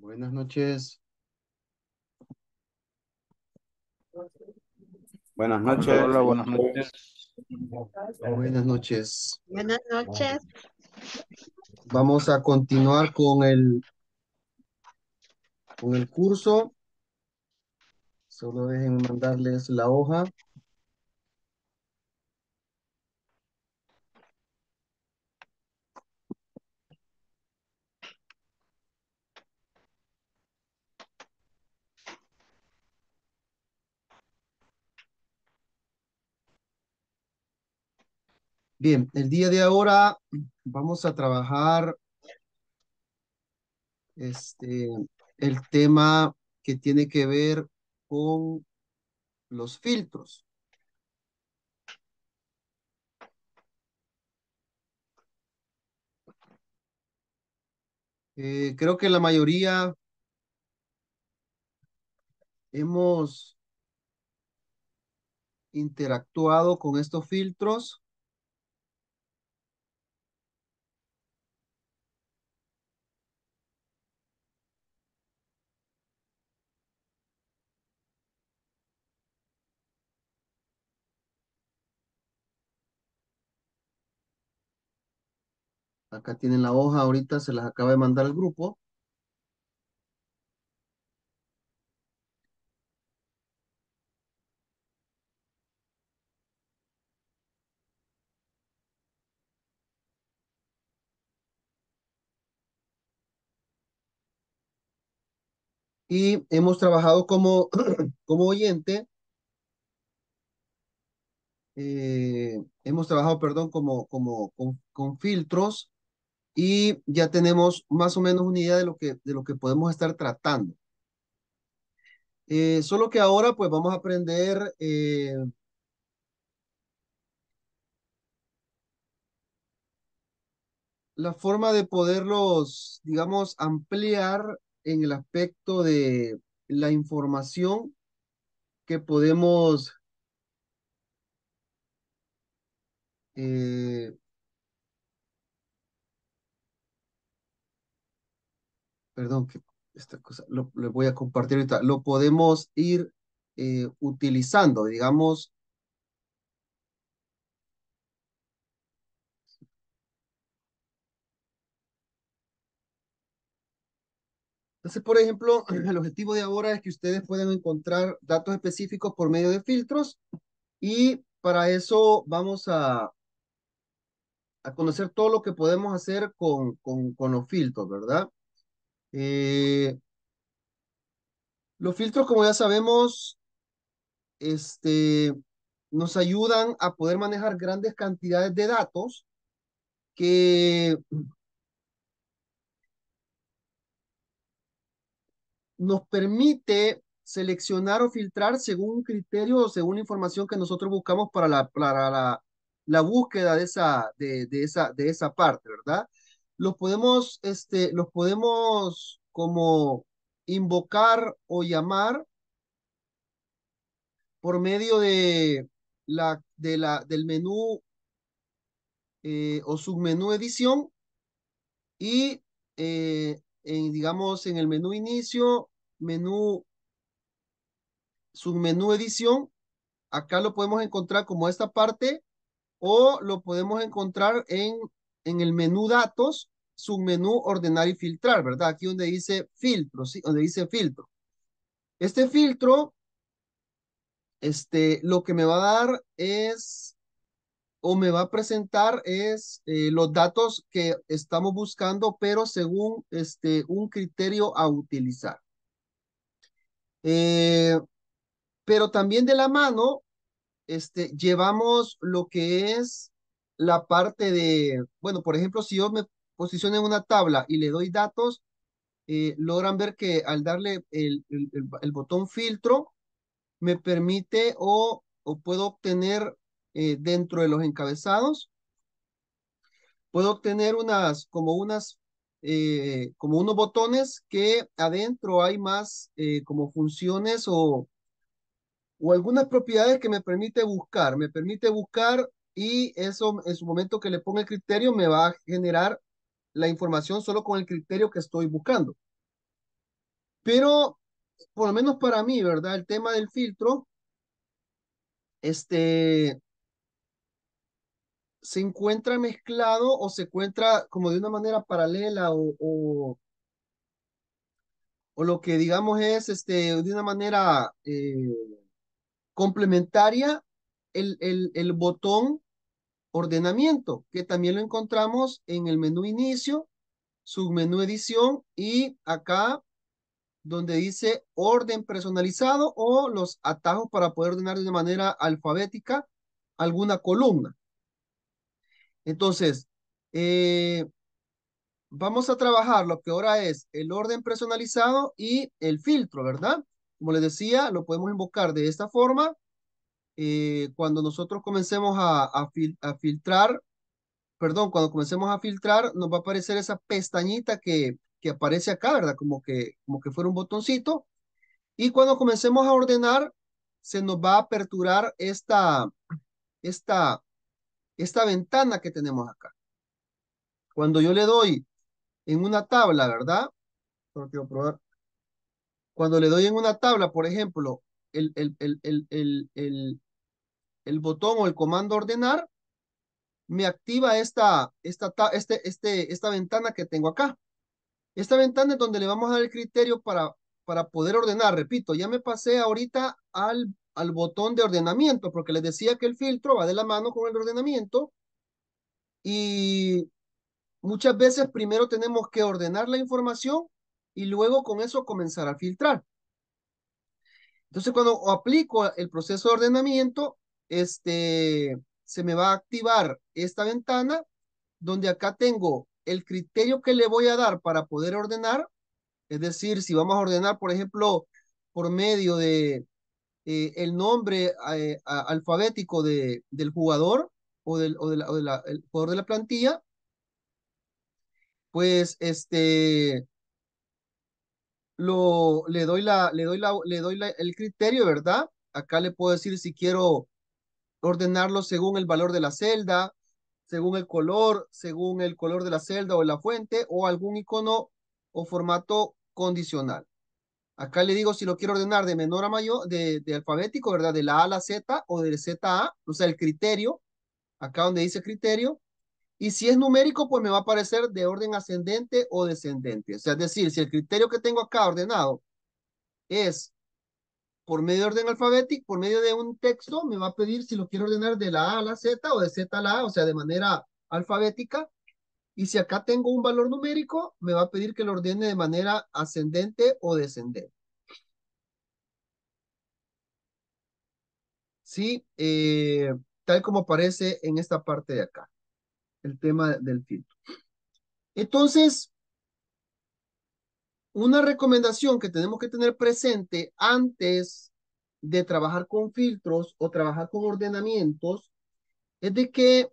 Buenas noches. Buenas noches. hola, buenas noches. Buenas noches. Buenas noches. Vamos a continuar con el, con el curso. Solo déjenme mandarles la hoja. Bien, el día de ahora vamos a trabajar este, el tema que tiene que ver con los filtros. Eh, creo que la mayoría hemos interactuado con estos filtros. Acá tienen la hoja, ahorita se las acaba de mandar el grupo. Y hemos trabajado como, como oyente. eh, hemos trabajado, perdón, como, como con, con filtros y ya tenemos más o menos una idea de lo que, de lo que podemos estar tratando. Eh, solo que ahora pues vamos a aprender eh, la forma de poderlos, digamos, ampliar en el aspecto de la información que podemos eh, perdón, que esta cosa lo, lo voy a compartir ahorita, lo podemos ir eh, utilizando, digamos, Entonces, por ejemplo, el objetivo de ahora es que ustedes puedan encontrar datos específicos por medio de filtros y para eso vamos a, a conocer todo lo que podemos hacer con, con, con los filtros, ¿verdad? Eh, los filtros, como ya sabemos, este, nos ayudan a poder manejar grandes cantidades de datos que nos permite seleccionar o filtrar según un criterio o según la información que nosotros buscamos para la, para la, la búsqueda de esa, de, de, esa, de esa parte, ¿verdad? Los podemos, este, los podemos como invocar o llamar por medio de la, de la, del menú eh, o submenú edición y eh, en, digamos, en el menú inicio, menú, submenú edición, acá lo podemos encontrar como esta parte o lo podemos encontrar en, en el menú datos, submenú ordenar y filtrar, ¿verdad? Aquí donde dice filtro, ¿sí? Donde dice filtro. Este filtro, este, lo que me va a dar es o me va a presentar es eh, los datos que estamos buscando, pero según este, un criterio a utilizar. Eh, pero también de la mano, este, llevamos lo que es la parte de, bueno, por ejemplo, si yo me posiciono en una tabla y le doy datos, eh, logran ver que al darle el, el, botón filtro, me permite o, o puedo obtener eh, dentro de los encabezados, puedo obtener unas, como unas, eh, como unos botones que adentro hay más eh, como funciones o, o algunas propiedades que me permite buscar, me permite buscar y eso en su momento que le ponga el criterio me va a generar la información solo con el criterio que estoy buscando. Pero, por lo menos para mí, ¿verdad? El tema del filtro, este, se encuentra mezclado o se encuentra como de una manera paralela o, o, lo que digamos es este, de una manera eh, complementaria el, el botón ordenamiento, que también lo encontramos en el menú inicio, submenú edición y acá donde dice orden personalizado o los atajos para poder ordenar de una manera alfabética alguna columna. Entonces, eh, vamos a trabajar lo que ahora es el orden personalizado y el filtro, ¿verdad? Como les decía, lo podemos invocar de esta forma. Eh, cuando nosotros comencemos a, a, fil a, filtrar, perdón, cuando comencemos a filtrar, nos va a aparecer esa pestañita que, que aparece acá, ¿verdad? Como que, como que fuera un botoncito. Y cuando comencemos a ordenar, se nos va a aperturar esta, esta, esta ventana que tenemos acá. Cuando yo le doy en una tabla, ¿verdad? quiero probar. Cuando le doy en una tabla, por ejemplo, el, el, el, el, el, botón o el comando ordenar, me activa esta, esta, este, este, esta ventana que tengo acá. Esta ventana es donde le vamos a dar el criterio para, para poder ordenar. Repito, ya me pasé ahorita al, al botón de ordenamiento, porque les decía que el filtro va de la mano con el ordenamiento. Y muchas veces primero tenemos que ordenar la información y luego con eso comenzar a filtrar. Entonces, cuando aplico el proceso de ordenamiento, este, se me va a activar esta ventana donde acá tengo el criterio que le voy a dar para poder ordenar. Es decir, si vamos a ordenar, por ejemplo, por medio de eh, el nombre eh, alfabético de, del jugador o del o o jugador de la plantilla, pues este lo le doy la le doy la le doy la, el criterio, ¿verdad? Acá le puedo decir si quiero ordenarlo según el valor de la celda, según el color, según el color de la celda o la fuente o algún icono o formato condicional. Acá le digo si lo quiero ordenar de menor a mayor, de, alfabético, ¿verdad? De la A a la Z o de Z a A, o sea, el criterio, acá donde dice criterio, y si es numérico, pues me va a aparecer de orden ascendente o descendente. O sea, es decir, si el criterio que tengo acá ordenado es por medio de orden alfabético, por medio de un texto, me va a pedir si lo quiero ordenar de la A a la Z o de Z a la A, o sea, de manera alfabética. Y si acá tengo un valor numérico, me va a pedir que lo ordene de manera ascendente o descendente. Sí, eh, tal como aparece en esta parte de acá el tema del filtro. Entonces, una recomendación que tenemos que tener presente antes de trabajar con filtros o trabajar con ordenamientos es de que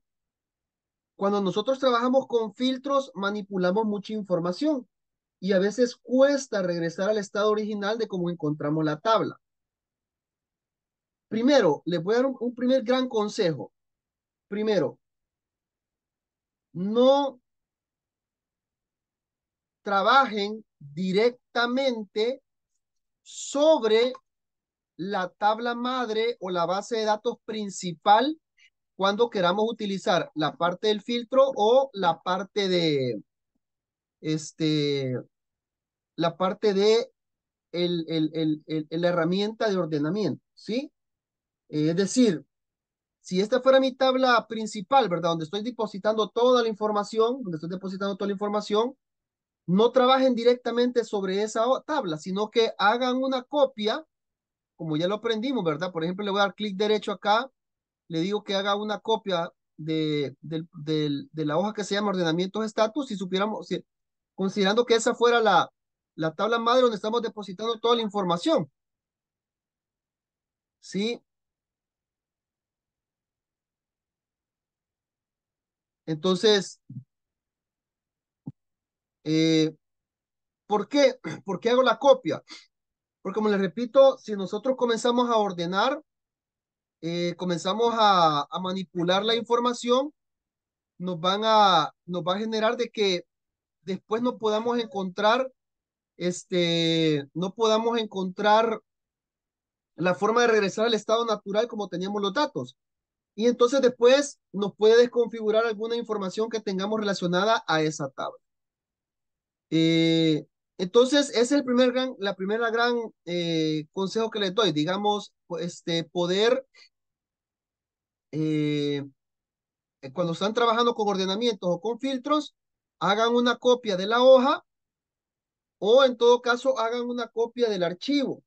cuando nosotros trabajamos con filtros manipulamos mucha información y a veces cuesta regresar al estado original de cómo encontramos la tabla. Primero, les voy a dar un, un primer gran consejo. Primero, no trabajen directamente sobre la tabla madre o la base de datos principal cuando queramos utilizar la parte del filtro o la parte de este la parte de el, el, el, la herramienta de ordenamiento, ¿sí? es decir, si esta fuera mi tabla principal, ¿verdad? Donde estoy depositando toda la información, donde estoy depositando toda la información, no trabajen directamente sobre esa tabla, sino que hagan una copia, como ya lo aprendimos, ¿verdad? Por ejemplo, le voy a dar clic derecho acá, le digo que haga una copia de, de, la hoja que se llama ordenamientos estatus, si supiéramos, si, considerando que esa fuera la, la tabla madre donde estamos depositando toda la información. ¿Sí? Entonces, eh, ¿por qué? ¿Por qué hago la copia? Porque como les repito, si nosotros comenzamos a ordenar, eh, comenzamos a, a, manipular la información, nos van a, nos va a generar de que después no podamos encontrar este, no podamos encontrar la forma de regresar al estado natural como teníamos los datos. Y entonces después nos puede desconfigurar alguna información que tengamos relacionada a esa tabla. Eh, entonces, es el primer la primera gran eh, consejo que les doy, digamos, este, poder, eh, cuando están trabajando con ordenamientos o con filtros, hagan una copia de la hoja o en todo caso hagan una copia del archivo.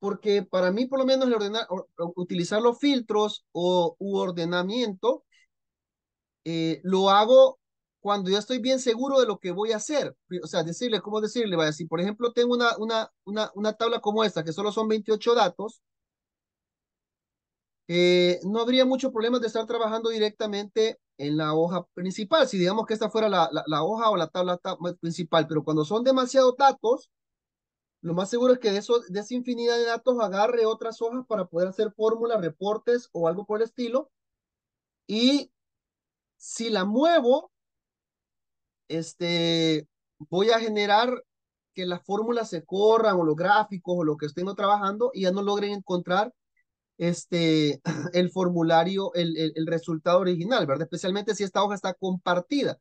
Porque para mí, por lo menos, el ordenar, utilizar los filtros o u ordenamiento, lo hago cuando ya estoy bien seguro de lo que voy a hacer. O sea, decirle, ¿cómo decirle? Vaya, si por ejemplo tengo una, una, una, una tabla como esta, que solo son 28 datos, eh, no habría mucho problema de estar trabajando directamente en la hoja principal, si digamos que esta fuera la, la, hoja o la tabla principal, pero cuando son demasiados datos, lo más seguro es que de, eso, de esa infinidad de datos agarre otras hojas para poder hacer fórmulas, reportes o algo por el estilo. Y si la muevo, este, voy a generar que las fórmulas se corran o los gráficos o lo que estén trabajando y ya no logren encontrar este, el formulario, el, el, resultado original, ¿verdad? Especialmente si esta hoja está compartida.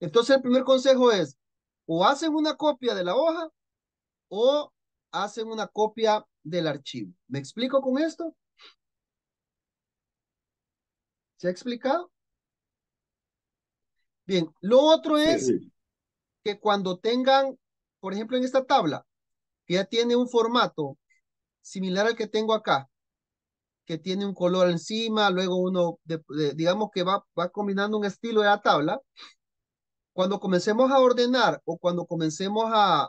Entonces el primer consejo es, o hacen una copia de la hoja o hacen una copia del archivo. ¿Me explico con esto? ¿Se ha explicado? Bien, lo otro es que cuando tengan, por ejemplo, en esta tabla, que ya tiene un formato similar al que tengo acá, que tiene un color encima, luego uno, digamos que va, va combinando un estilo de la tabla, cuando comencemos a ordenar o cuando comencemos a,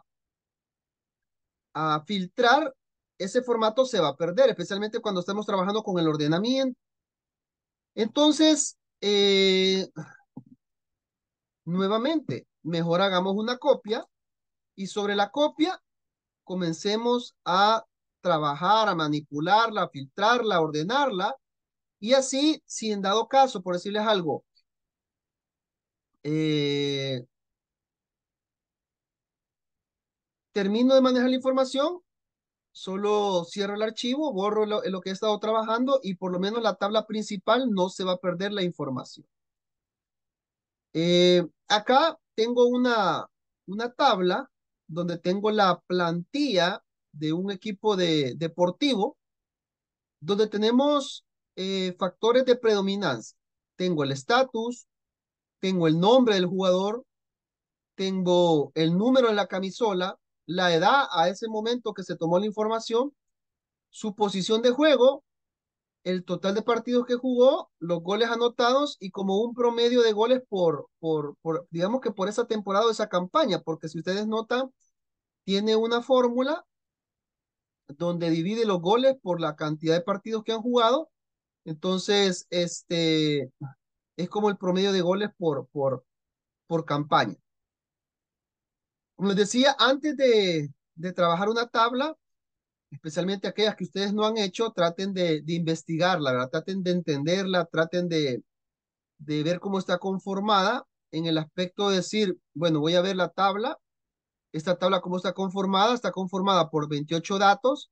a filtrar, ese formato se va a perder, especialmente cuando estamos trabajando con el ordenamiento. Entonces, eh, nuevamente, mejor hagamos una copia y sobre la copia comencemos a trabajar, a manipularla, a filtrarla, a ordenarla y así, si en dado caso, por decirles algo, eh, termino de manejar la información, solo cierro el archivo, borro lo, lo, que he estado trabajando y por lo menos la tabla principal no se va a perder la información. Eh, acá tengo una, una tabla donde tengo la plantilla de un equipo de, deportivo, donde tenemos eh, factores de predominancia. Tengo el estatus, tengo el nombre del jugador, tengo el número de la camisola, la edad a ese momento que se tomó la información, su posición de juego, el total de partidos que jugó, los goles anotados y como un promedio de goles por, por, por digamos que por esa temporada o esa campaña, porque si ustedes notan, tiene una fórmula donde divide los goles por la cantidad de partidos que han jugado. Entonces, este es como el promedio de goles por, por, por campaña. Como les decía, antes de, de trabajar una tabla, especialmente aquellas que ustedes no han hecho, traten de, de investigarla, ¿verdad? Traten de entenderla, traten de, de ver cómo está conformada en el aspecto de decir, bueno, voy a ver la tabla, esta tabla cómo está conformada, está conformada por 28 datos.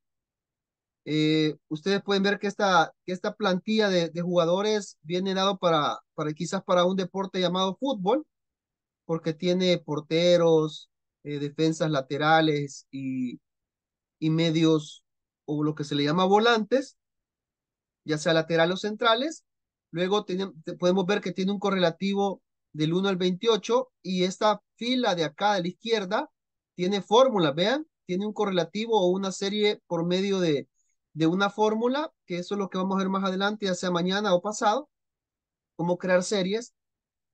Eh, ustedes pueden ver que esta, esta plantilla de, de, jugadores viene dado para, para quizás para un deporte llamado fútbol, porque tiene porteros, eh, defensas laterales y, y medios o lo que se le llama volantes, ya sea lateral o centrales. Luego podemos ver que tiene un correlativo del 1 al 28 y esta fila de acá de la izquierda tiene fórmula, vean, tiene un correlativo o una serie por medio de, de una fórmula, que eso es lo que vamos a ver más adelante, ya sea mañana o pasado, cómo crear series.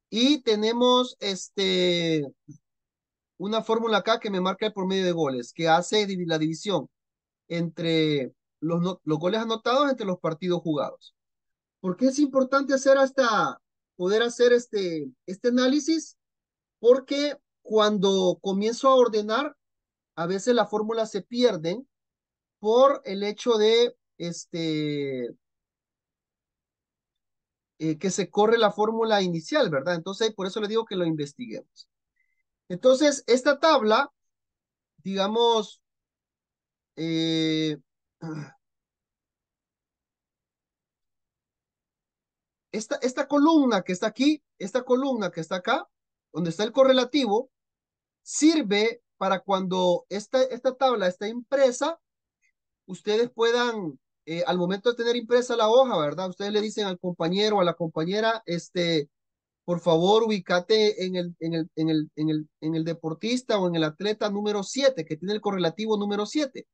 Y tenemos este, una fórmula acá que me marca el promedio de goles, que hace la división entre los, los goles anotados entre los partidos jugados. ¿Por qué es importante hacer hasta poder hacer este, este análisis? Porque cuando comienzo a ordenar, a veces las fórmulas se pierden por el hecho de este, eh, que se corre la fórmula inicial, ¿verdad? Entonces, por eso le digo que lo investiguemos. Entonces, esta tabla digamos, eh, esta, esta columna que está aquí, esta columna que está acá, donde está el correlativo, sirve para cuando esta, esta tabla está impresa, ustedes puedan, eh, al momento de tener impresa la hoja, ¿verdad? Ustedes le dicen al compañero o a la compañera, este, por favor, ubícate en el, en el, en el, en el, en el deportista o en el atleta número 7, que tiene el correlativo número 7,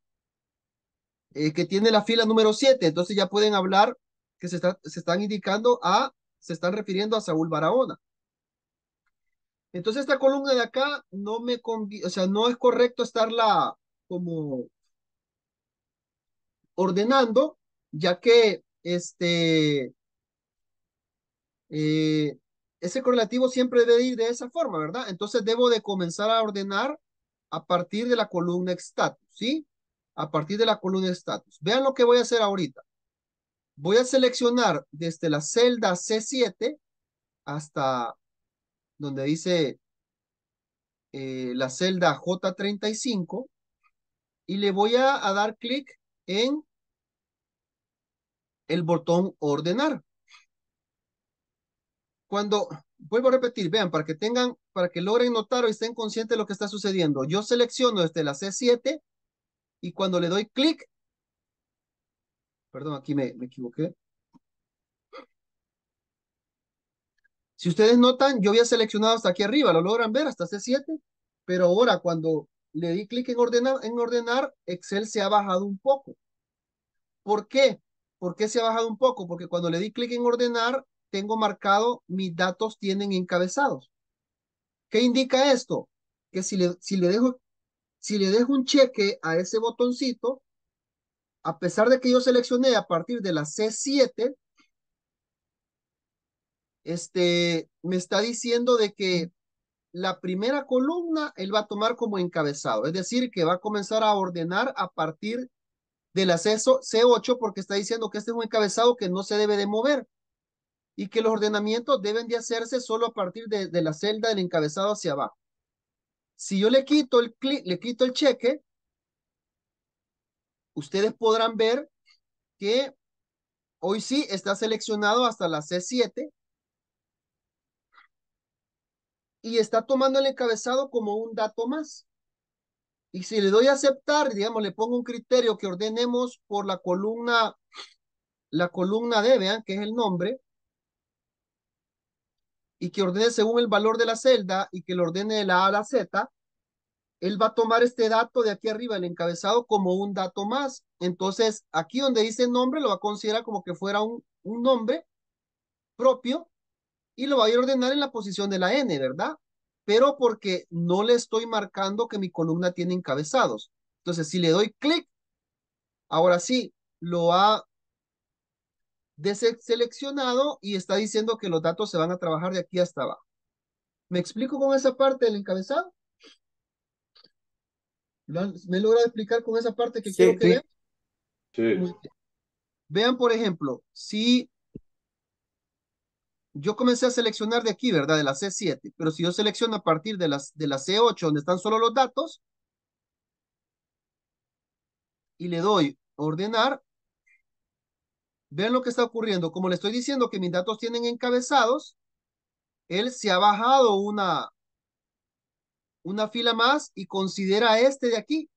eh, que tiene la fila número 7. Entonces ya pueden hablar que se, está, se están indicando a, se están refiriendo a Saúl Barahona. Entonces esta columna de acá no me conviene, o sea, no es correcto estarla como ordenando, ya que este, eh, ese correlativo siempre debe ir de esa forma, ¿verdad? Entonces debo de comenzar a ordenar a partir de la columna status, ¿sí? A partir de la columna status. Vean lo que voy a hacer ahorita. Voy a seleccionar desde la celda C7 hasta donde dice eh, la celda J35 y le voy a, a dar clic en el botón ordenar. Cuando, vuelvo a repetir, vean, para que tengan, para que logren notar o estén conscientes de lo que está sucediendo. Yo selecciono desde la C7 y cuando le doy clic, perdón, aquí me, me equivoqué. Si ustedes notan, yo había seleccionado hasta aquí arriba, lo logran ver, hasta C7, pero ahora cuando le di clic en ordenar, en ordenar, Excel se ha bajado un poco. ¿Por qué? ¿Por qué se ha bajado un poco? Porque cuando le di clic en ordenar, tengo marcado mis datos tienen encabezados. ¿Qué indica esto? Que si le, si le, dejo, si le dejo un cheque a ese botoncito, a pesar de que yo seleccioné a partir de la C7, este, me está diciendo de que la primera columna él va a tomar como encabezado, es decir, que va a comenzar a ordenar a partir del acceso C8 porque está diciendo que este es un encabezado que no se debe de mover y que los ordenamientos deben de hacerse solo a partir de, de la celda del encabezado hacia abajo. Si yo le quito el le quito el cheque, ustedes podrán ver que hoy sí está seleccionado hasta la C7 y está tomando el encabezado como un dato más. Y si le doy a aceptar, digamos, le pongo un criterio que ordenemos por la columna, la columna D, vean, que es el nombre, y que ordene según el valor de la celda y que lo ordene de la A a la Z, él va a tomar este dato de aquí arriba, el encabezado, como un dato más. Entonces, aquí donde dice nombre, lo va a considerar como que fuera un, un nombre propio y lo va a ir ordenar en la posición de la N, ¿verdad? Pero porque no le estoy marcando que mi columna tiene encabezados. Entonces, si le doy clic, ahora sí, lo ha deseleccionado y está diciendo que los datos se van a trabajar de aquí hasta abajo. ¿Me explico con esa parte del encabezado? ¿Me logra explicar con esa parte que quiero que vean? Sí. Vean, por ejemplo, si yo comencé a seleccionar de aquí, ¿verdad? De la C7, pero si yo selecciono a partir de, las, de la C8, donde están solo los datos, y le doy ordenar, vean lo que está ocurriendo. Como le estoy diciendo que mis datos tienen encabezados, él se ha bajado una, una fila más y considera este de aquí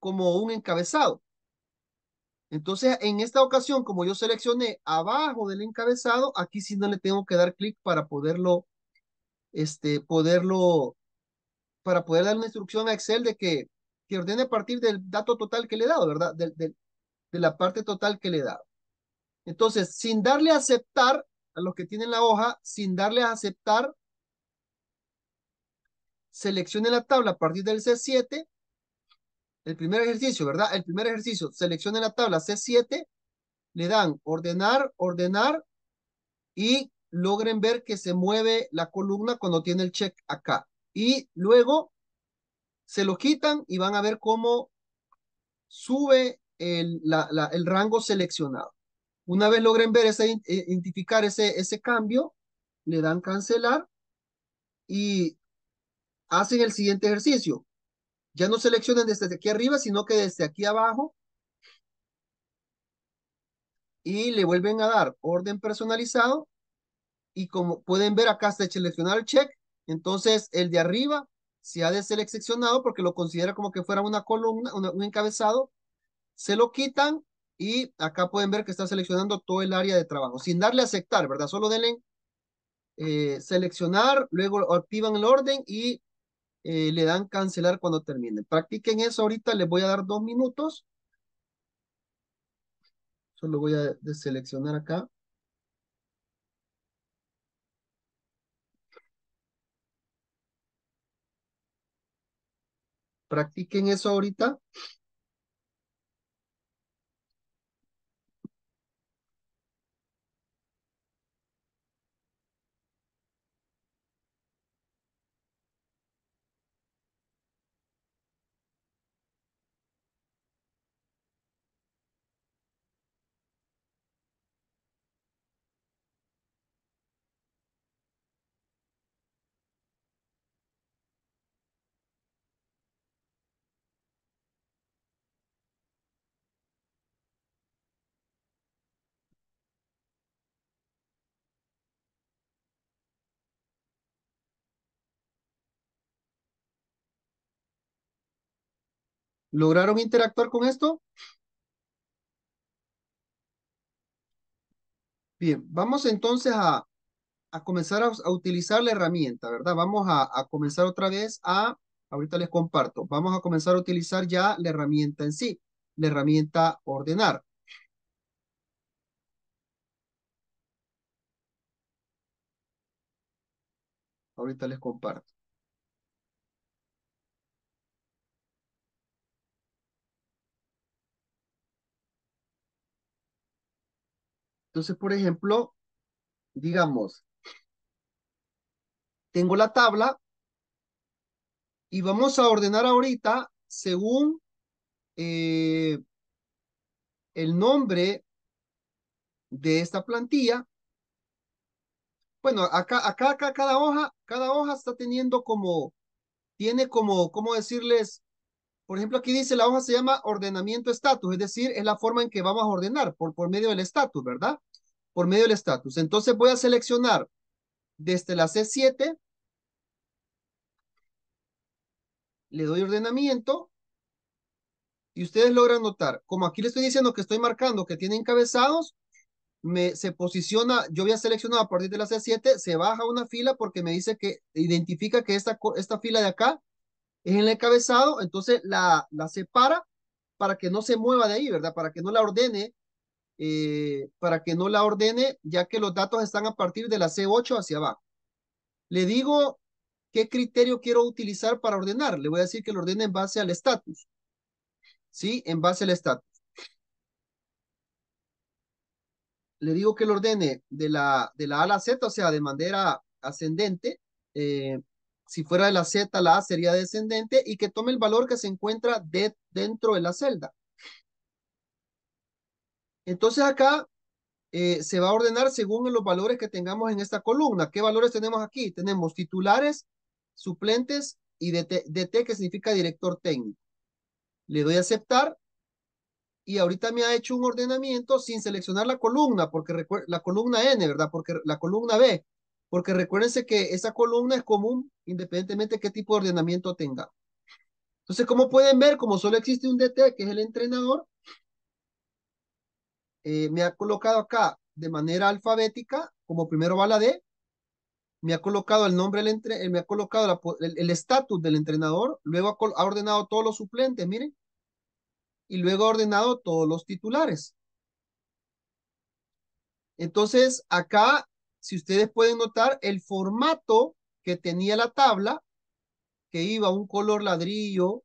como un encabezado. Entonces, en esta ocasión, como yo seleccioné abajo del encabezado, aquí sí no le tengo que dar clic para poderlo, este, poderlo, para poder dar una instrucción a Excel de que, que ordene a partir del dato total que le he dado, ¿verdad? De, de, de la parte total que le he dado. Entonces, sin darle a aceptar a los que tienen la hoja, sin darle a aceptar, seleccione la tabla a partir del C7 el primer ejercicio, ¿verdad? El primer ejercicio, seleccione la tabla C7, le dan ordenar, ordenar y logren ver que se mueve la columna cuando tiene el check acá. Y luego se lo quitan y van a ver cómo sube el, rango seleccionado. Una vez logren ver, ese, eh, identificar ese, ese cambio, le dan cancelar y hacen el siguiente ejercicio Ya no seleccionen desde aquí arriba, sino que desde aquí abajo. Y le vuelven a dar orden personalizado. Y como pueden ver acá está seleccionar el check. Entonces el de arriba se ha deseleccionado porque lo considera como que fuera una columna, un encabezado. Se lo quitan y acá pueden ver que está seleccionando todo el área de trabajo sin darle a aceptar, ¿verdad? Solo denle eh, seleccionar, luego activan el orden y eh, le dan cancelar cuando termine. Practiquen eso ahorita, les voy a dar dos minutos. Solo voy a deseleccionar acá. Practiquen eso ahorita. ¿Lograron interactuar con esto? Bien, vamos entonces a, a comenzar a, utilizar la herramienta, ¿verdad? Vamos a, a comenzar otra vez a, ahorita les comparto, vamos a comenzar a utilizar ya la herramienta en sí, la herramienta ordenar. Ahorita les comparto. Entonces, por ejemplo, digamos, tengo la tabla y vamos a ordenar ahorita según eh, el nombre de esta plantilla. Bueno, acá, acá, acá, cada hoja, cada hoja está teniendo como, tiene como, ¿cómo decirles? Por ejemplo, aquí dice la hoja se llama ordenamiento estatus, es decir, es la forma en que vamos a ordenar por, medio del estatus, ¿verdad? Por medio del estatus. Entonces voy a seleccionar desde la C7, le doy ordenamiento y ustedes logran notar, como aquí le estoy diciendo que estoy marcando que tiene encabezados, me, se posiciona, yo había seleccionado a partir de la C7, se baja una fila porque me dice que identifica que esta, esta fila de acá es el encabezado, entonces la, la separa para que no se mueva de ahí, ¿verdad? Para que no la ordene, eh, para que no la ordene, ya que los datos están a partir de la C8 hacia abajo. Le digo qué criterio quiero utilizar para ordenar. Le voy a decir que lo ordene en base al estatus. ¿Sí? En base al estatus. Le digo que lo ordene de la, de la A a la Z, o sea, de manera ascendente. Eh, si fuera de la Z, la A sería descendente y que tome el valor que se encuentra de, dentro de la celda. Entonces acá eh, se va a ordenar según los valores que tengamos en esta columna. ¿Qué valores tenemos aquí? Tenemos titulares, suplentes y DT, DT que significa director técnico. Le doy a aceptar y ahorita me ha hecho un ordenamiento sin seleccionar la columna, porque la columna N, ¿verdad? Porque la columna B, porque recuérdense que esa columna es común independientemente de qué tipo de ordenamiento tenga. Entonces, como pueden ver, como solo existe un DT, que es el entrenador, eh, me ha colocado acá de manera alfabética, como primero va la D, me ha colocado el nombre, del entre, me ha colocado el estatus del entrenador, luego ha, ordenado todos los suplentes, miren, y luego ha ordenado todos los titulares. Entonces, acá si ustedes pueden notar, el formato que tenía la tabla, que iba un color ladrillo,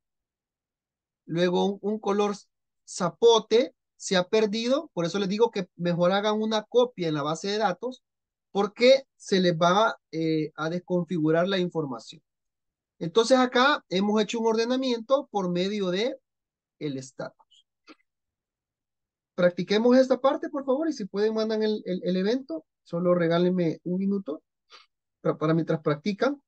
luego un, color zapote, se ha perdido. Por eso les digo que mejor hagan una copia en la base de datos, porque se les va eh, a desconfigurar la información. Entonces acá hemos hecho un ordenamiento por medio de el status. Practiquemos esta parte, por favor, y si pueden mandan el, el evento. Solo regálenme un minuto para, para mientras practican.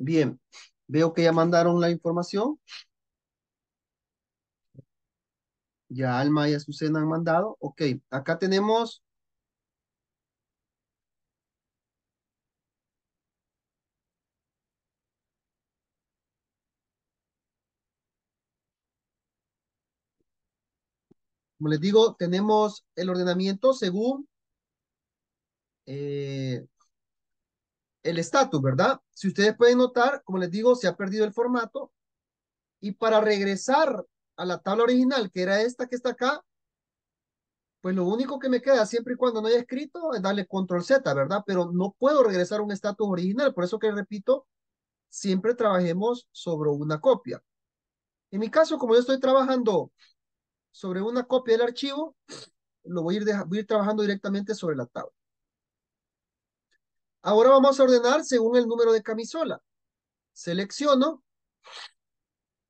Bien, veo que ya mandaron la información. Ya Alma y Azucena han mandado. Ok, acá tenemos Como les digo, tenemos el ordenamiento según eh, el estatus, ¿verdad? Si ustedes pueden notar, como les digo, se ha perdido el formato. Y para regresar a la tabla original, que era esta que está acá, pues lo único que me queda, siempre y cuando no haya escrito, es darle control Z, ¿verdad? Pero no puedo regresar a un estatus original. Por eso que repito, siempre trabajemos sobre una copia. En mi caso, como yo estoy trabajando sobre una copia del archivo, lo voy a voy a ir trabajando directamente sobre la tabla. Ahora vamos a ordenar según el número de camisola. Selecciono.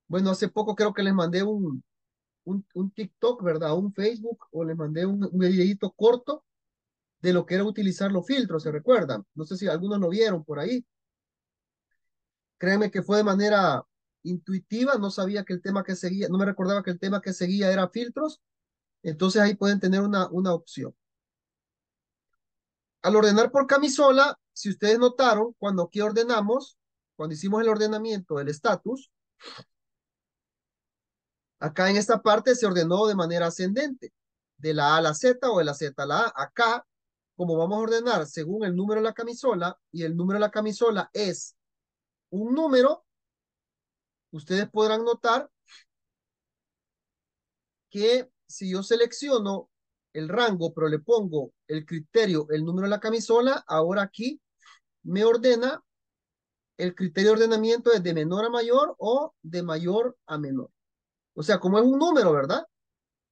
Bueno, hace poco creo que les mandé un, un, TikTok, ¿verdad? Un Facebook o les mandé un, videito corto de lo que era utilizar los filtros, ¿se recuerdan? No sé si algunos lo vieron por ahí. Créanme que fue de manera intuitiva, no sabía que el tema que seguía, no me recordaba que el tema que seguía era filtros, entonces ahí pueden tener una, una opción. Al ordenar por camisola, si ustedes notaron, cuando aquí ordenamos, cuando hicimos el ordenamiento del estatus, acá en esta parte se ordenó de manera ascendente, de la A a la Z o de la Z a la A. Acá, como vamos a ordenar según el número de la camisola, y el número de la camisola es un número, ustedes podrán notar que si yo selecciono el rango, pero le pongo el criterio, el número de la camisola, ahora aquí me ordena el criterio de ordenamiento es de menor a mayor o de mayor a menor. O sea, como es un número, ¿verdad?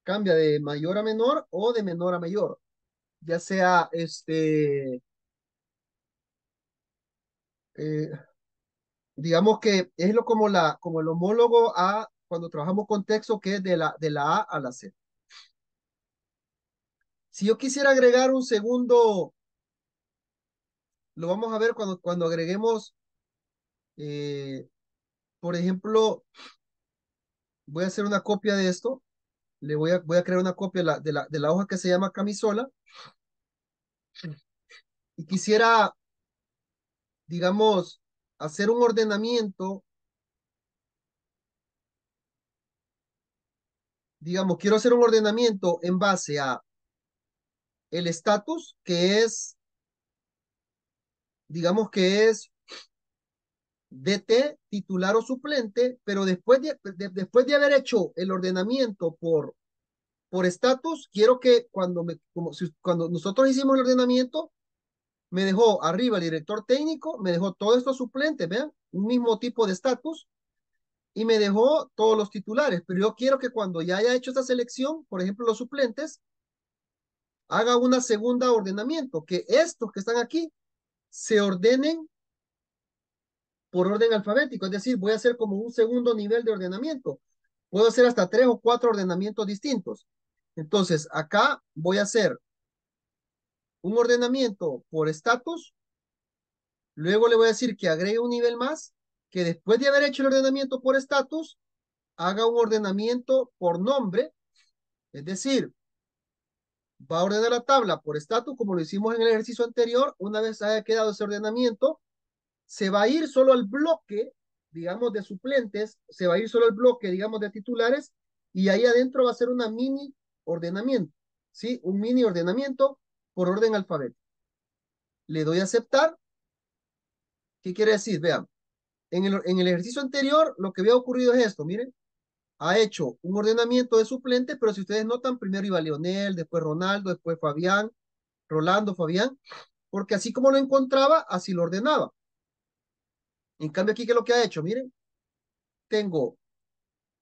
Cambia de mayor a menor o de menor a mayor. Ya sea este... Eh, digamos que es lo como, la, como el homólogo a cuando trabajamos con texto que es de la, de la A a la Z. Si yo quisiera agregar un segundo, lo vamos a ver cuando, cuando agreguemos, eh, por ejemplo, voy a hacer una copia de esto, le voy a, voy a crear una copia de la, de la, de la hoja que se llama camisola, y quisiera, digamos, hacer un ordenamiento, digamos, quiero hacer un ordenamiento en base a el estatus, que es, digamos que es DT, titular o suplente, pero después de, de después de haber hecho el ordenamiento por por estatus, quiero que cuando, me, cuando nosotros hicimos el ordenamiento, me dejó arriba el director técnico, me dejó todos estos suplentes, vean, un mismo tipo de estatus, y me dejó todos los titulares, pero yo quiero que cuando ya haya hecho esta selección, por ejemplo, los suplentes, haga una segunda ordenamiento, que estos que están aquí se ordenen por orden alfabético, es decir, voy a hacer como un segundo nivel de ordenamiento. Puedo hacer hasta tres o cuatro ordenamientos distintos. Entonces, acá voy a hacer un ordenamiento por estatus. Luego le voy a decir que agregue un nivel más, que después de haber hecho el ordenamiento por estatus, haga un ordenamiento por nombre. Es decir, va a ordenar la tabla por estatus, como lo hicimos en el ejercicio anterior. Una vez haya quedado ese ordenamiento, se va a ir solo al bloque, digamos, de suplentes, se va a ir solo al bloque, digamos, de titulares, y ahí adentro va a ser una mini ordenamiento, ¿sí? Un mini ordenamiento por orden alfabético. Le doy a aceptar. ¿Qué quiere decir? Vean, en el, en el ejercicio anterior lo que había ocurrido es esto, miren. Ha hecho un ordenamiento de suplente, pero si ustedes notan, primero iba Leonel, después Ronaldo, después Fabián, Rolando, Fabián, porque así como lo encontraba, así lo ordenaba. En cambio aquí, ¿qué es lo que ha hecho? Miren, tengo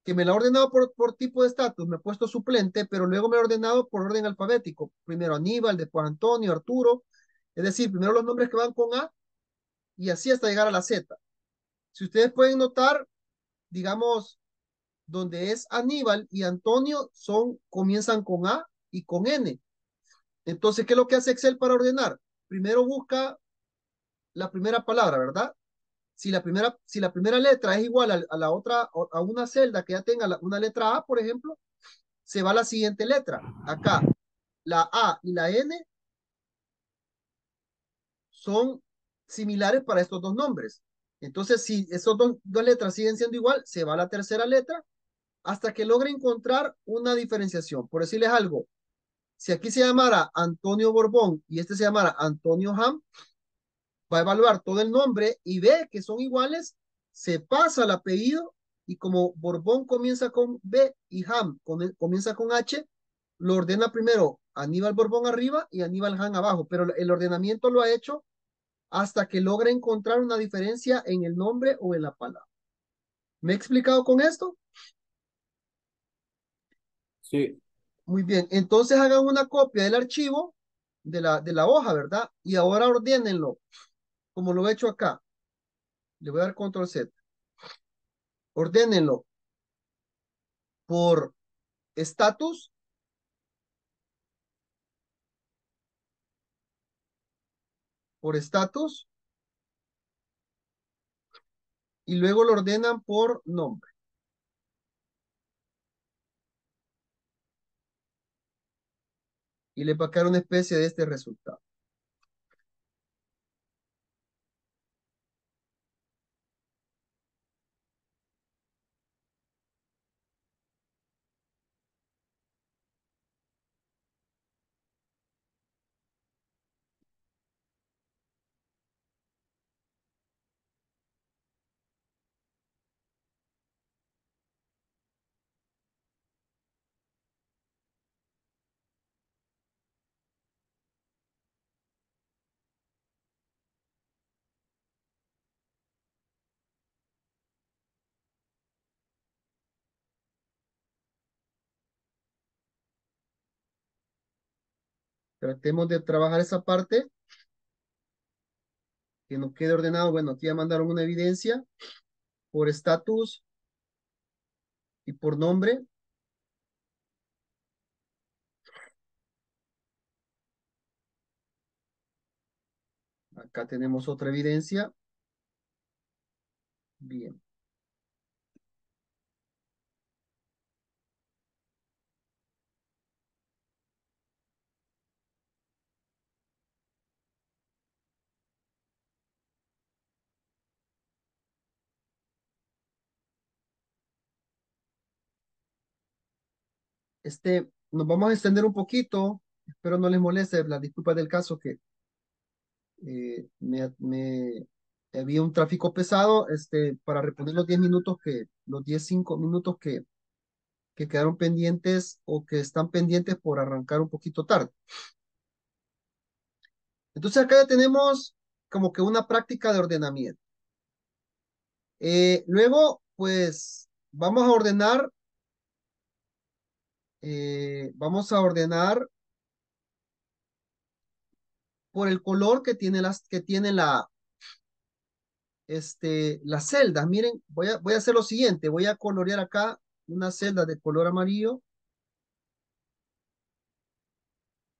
que me la ha ordenado por, por tipo de estatus, me he puesto suplente, pero luego me ha ordenado por orden alfabético. Primero Aníbal, después Antonio, Arturo. Es decir, primero los nombres que van con A y así hasta llegar a la Z. Si ustedes pueden notar, digamos, donde es Aníbal y Antonio son, comienzan con A y con N. Entonces, ¿qué es lo que hace Excel para ordenar? Primero busca la primera palabra, ¿verdad? si la primera, si la primera letra es igual a, la otra, a una celda que ya tenga una letra A, por ejemplo, se va a la siguiente letra. Acá, la A y la N son similares para estos dos nombres. Entonces, si esas dos, dos letras siguen siendo igual, se va a la tercera letra hasta que logre encontrar una diferenciación. Por decirles algo, si aquí se llamara Antonio Borbón y este se llamara Antonio Ham, va a evaluar todo el nombre y ve que son iguales, se pasa al apellido y como Borbón comienza con B y Ham comienza con H, lo ordena primero Aníbal Borbón arriba y Aníbal Ham abajo, pero el ordenamiento lo ha hecho hasta que logra encontrar una diferencia en el nombre o en la palabra. ¿Me he explicado con esto? Sí. Muy bien, entonces hagan una copia del archivo de la, de la hoja, ¿verdad? Y ahora ordénenlo como lo he hecho acá. Le voy a dar control Z. Ordénenlo por estatus. Por estatus. Y luego lo ordenan por nombre. Y le una especie de este resultado. Tratemos de trabajar esa parte. Que no quede ordenado. Bueno, aquí ya mandaron una evidencia por estatus y por nombre. Acá tenemos otra evidencia. Bien. Este, nos vamos a extender un poquito, espero no les moleste, las disculpas del caso que eh, me, había un tráfico pesado, este, para reponer los 10 minutos que, los 10, 5 minutos que, que quedaron pendientes o que están pendientes por arrancar un poquito tarde. Entonces acá ya tenemos como que una práctica de ordenamiento. Eh, luego, pues, vamos a ordenar eh, vamos a ordenar por el color que tiene, las, que tiene la, este, las celdas. Miren, voy a, voy a hacer lo siguiente. Voy a colorear acá una celda de color amarillo.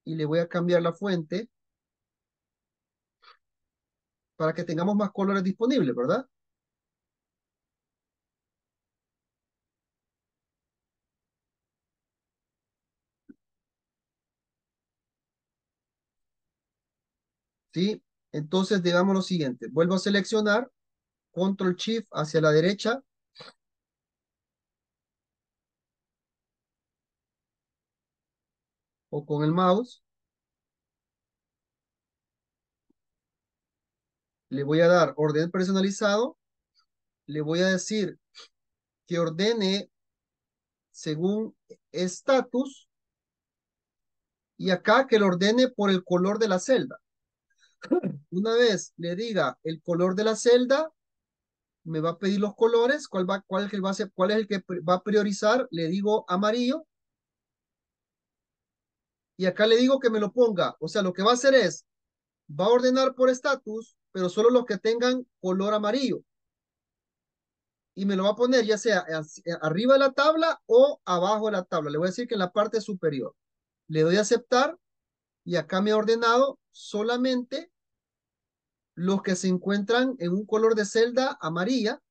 Y le voy a cambiar la fuente para que tengamos más colores disponibles, ¿verdad? Entonces, digamos lo siguiente, vuelvo a seleccionar, control shift hacia la derecha, o con el mouse, le voy a dar orden personalizado, le voy a decir que ordene según estatus, y acá que lo ordene por el color de la celda. Una vez le diga el color de la celda, me va a pedir los colores, cuál, va, cuál, es el va cuál es el que va a priorizar, le digo amarillo. Y acá le digo que me lo ponga. O sea, lo que va a hacer es, va a ordenar por estatus, pero solo los que tengan color amarillo. Y me lo va a poner ya sea arriba de la tabla o abajo de la tabla. Le voy a decir que en la parte superior. Le doy a aceptar y acá me ha ordenado solamente los que se encuentran en un color de celda amarilla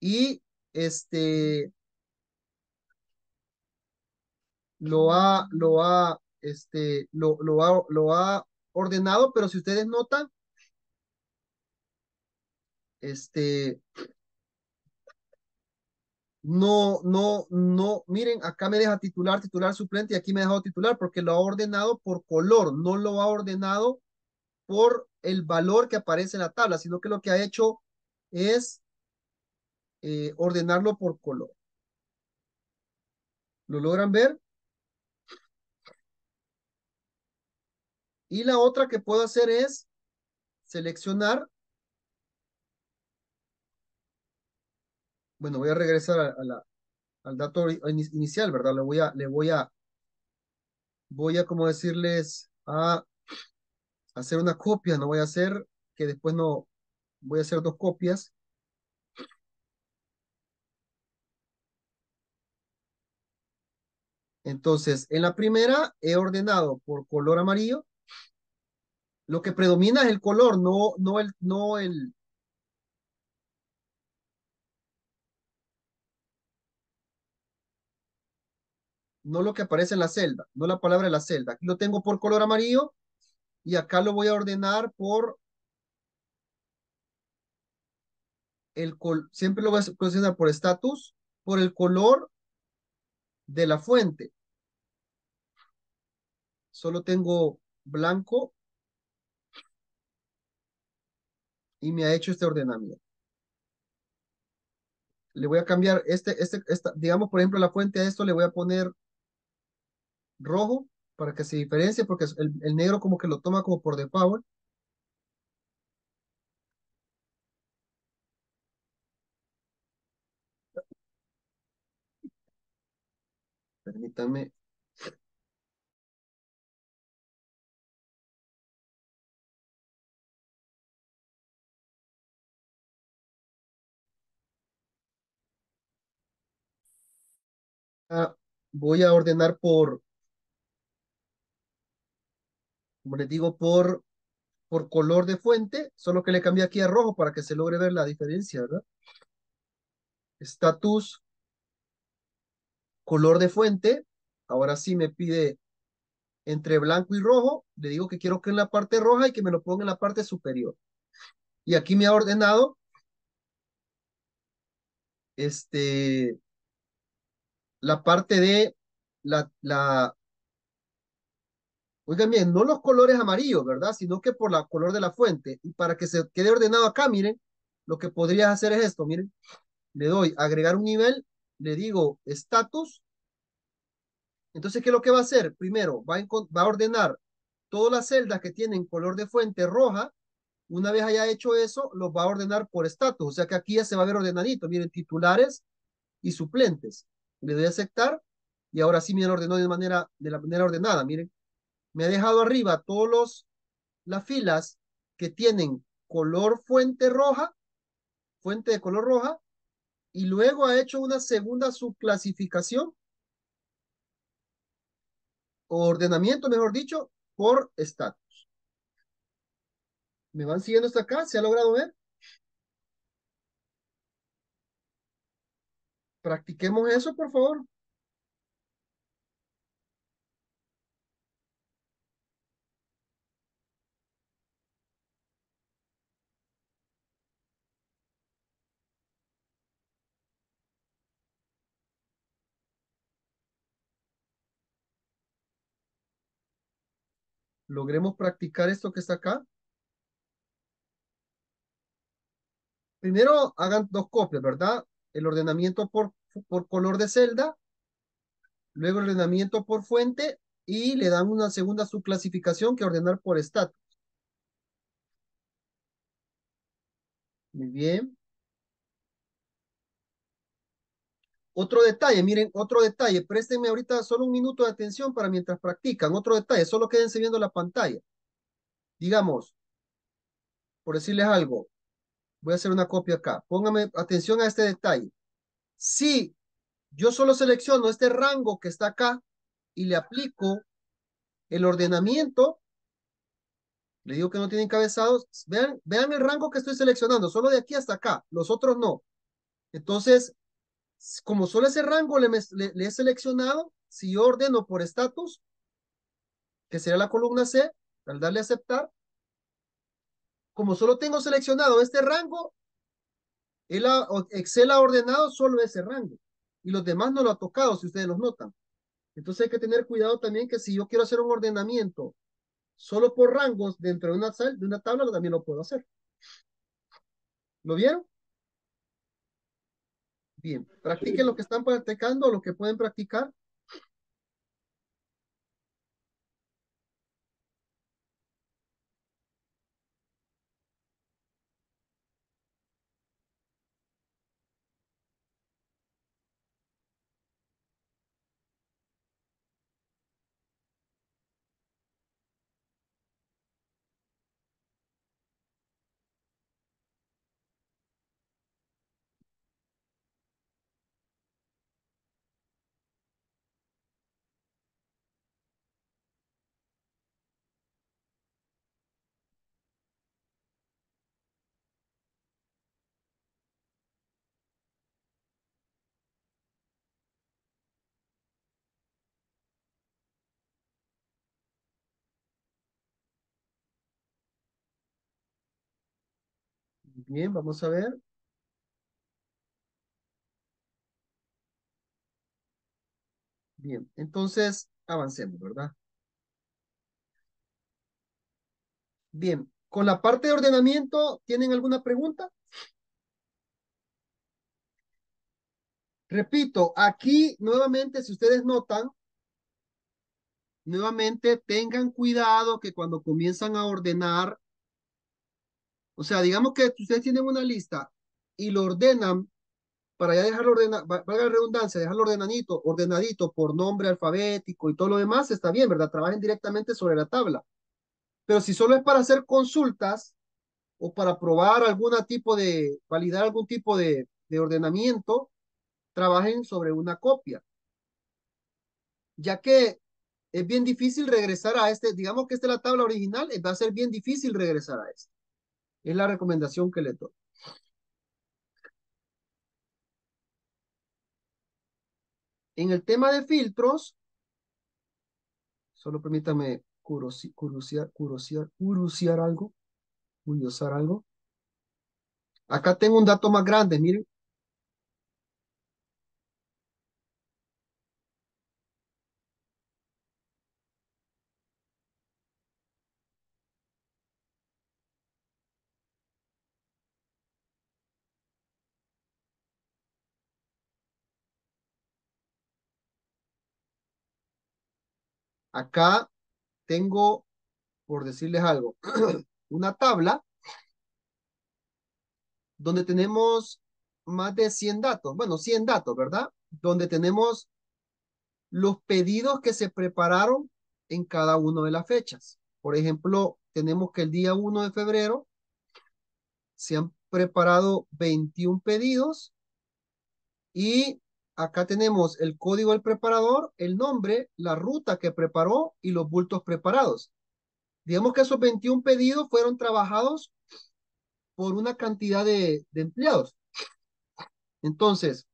y este lo ha, lo ha, este, lo, lo ha, lo ha ordenado, pero si ustedes notan, este, no, no, no, miren, acá me deja titular, titular suplente y aquí me ha dejado titular porque lo ha ordenado por color, no lo ha ordenado por el valor que aparece en la tabla, sino que lo que ha hecho es eh, ordenarlo por color. ¿Lo logran ver? Y la otra que puedo hacer es seleccionar. Bueno, voy a regresar a, la, al dato inicial, ¿verdad? Le voy a, voy a, voy a, como decirles, a hacer una copia, no voy a hacer que después no, voy a hacer dos copias. Entonces, en la primera he ordenado por color amarillo. Lo que predomina es el color, no, no el, no el, no lo que aparece en la celda, no la palabra de la celda. Aquí lo tengo por color amarillo y acá lo voy a ordenar por el col siempre lo voy a posicionar por estatus, por el color de la fuente. Solo tengo blanco y me ha hecho este ordenamiento. Le voy a cambiar este, este, esta, digamos, por ejemplo, la fuente a esto le voy a poner rojo para que se diferencie, porque el, negro como que lo toma como por default. Permítanme. Ah, voy a ordenar por, como les digo, por, por color de fuente, solo que le cambié aquí a rojo para que se logre ver la diferencia, ¿verdad? Status, color de fuente, ahora sí me pide entre blanco y rojo, le digo que quiero que en la parte roja y que me lo ponga en la parte superior. Y aquí me ha ordenado este la parte de la, la Oigan bien, no los colores amarillos, ¿verdad? Sino que por la color de la fuente. Y para que se quede ordenado acá, miren, lo que podrías hacer es esto, miren. Le doy agregar un nivel, le digo status. Entonces, ¿qué es lo que va a hacer? Primero, va a, va ordenar todas las celdas que tienen color de fuente roja. Una vez haya hecho eso, los va a ordenar por estatus. O sea que aquí ya se va a ver ordenadito. Miren, titulares y suplentes. Le doy a aceptar y ahora sí me lo ordenó de, manera, de la manera ordenada. Miren, me ha dejado arriba todos los las filas que tienen color fuente roja, fuente de color roja, y luego ha hecho una segunda subclasificación ordenamiento, mejor dicho, por estatus. ¿Me van siguiendo hasta acá? ¿Se ha logrado ver? Practiquemos eso, por favor. Logremos practicar esto que está acá. Primero hagan dos copias, ¿verdad? El ordenamiento por, por color de celda, luego el ordenamiento por fuente y le dan una segunda subclasificación que ordenar por estatus. Muy bien. Otro detalle, miren, otro detalle, préstenme ahorita solo un minuto de atención para mientras practican. Otro detalle, solo quédense viendo la pantalla. Digamos, por decirles algo, voy a hacer una copia acá. Póngame atención a este detalle. Si yo solo selecciono este rango que está acá y le aplico el ordenamiento, Le digo que no tiene encabezados. Vean, vean el rango que estoy seleccionando, solo de aquí hasta acá, los otros no. Entonces, como solo ese rango le, he seleccionado, si yo ordeno por estatus, que sería la columna C, al darle a aceptar, como solo tengo seleccionado este rango, Excel ha ordenado solo ese rango y los demás no lo ha tocado, si ustedes los notan. Entonces hay que tener cuidado también que si yo quiero hacer un ordenamiento solo por rangos dentro de una, una tabla, también lo puedo hacer. ¿Lo vieron? Bien, practiquen lo que están practicando, lo que pueden practicar. Bien, vamos a ver. Bien, entonces avancemos, ¿verdad? Bien, con la parte de ordenamiento, ¿tienen alguna pregunta? Repito, aquí nuevamente, si ustedes notan, nuevamente tengan cuidado que cuando comienzan a ordenar, o sea, digamos que ustedes tienen una lista y lo ordenan para ya dejarlo ordenado, valga la redundancia, dejarlo ordenadito, ordenadito por nombre alfabético y todo lo demás, está bien, ¿verdad? Trabajen directamente sobre la tabla. Pero si solo es para hacer consultas o para probar algún tipo de, validar algún tipo de, de ordenamiento, trabajen sobre una copia. Ya que es bien difícil regresar a este, digamos que esta es la tabla original, va a ser bien difícil regresar a este. Es la recomendación que le doy. En el tema de filtros, solo permítame curiosear, curiosear, algo, curiosar algo. Acá tengo un dato más grande, miren. Acá tengo, por decirles algo, una tabla donde tenemos más de 100 datos, bueno, 100 datos, ¿verdad? Donde tenemos los pedidos que se prepararon en cada una de las fechas. Por ejemplo, tenemos que el día 1 de febrero se han preparado 21 pedidos y acá tenemos el código del preparador, el nombre, la ruta que preparó y los bultos preparados. Digamos que esos 21 pedidos fueron trabajados por una cantidad de, empleados. Entonces,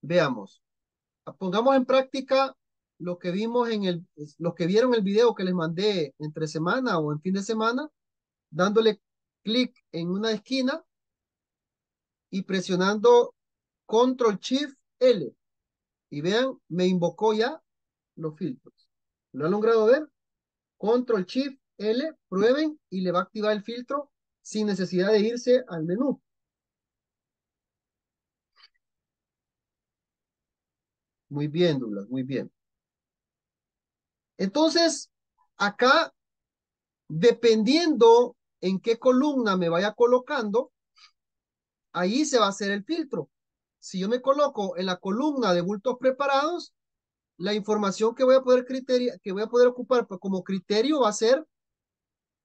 veamos. Pongamos en práctica lo que vimos en el, los que vieron el video que les mandé entre semana o en fin de semana, dándole clic en una esquina y presionando Control Shift L. Y vean, me invocó ya los filtros. ¿Lo han logrado ver? Control Shift L, prueben y le va a activar el filtro sin necesidad de irse al menú. Muy bien, Douglas, muy bien. Entonces, acá, dependiendo en qué columna me vaya colocando, ahí se va a hacer el filtro si yo me coloco en la columna de bultos preparados, la información que voy a poder, criterio, que voy a poder ocupar como criterio va a ser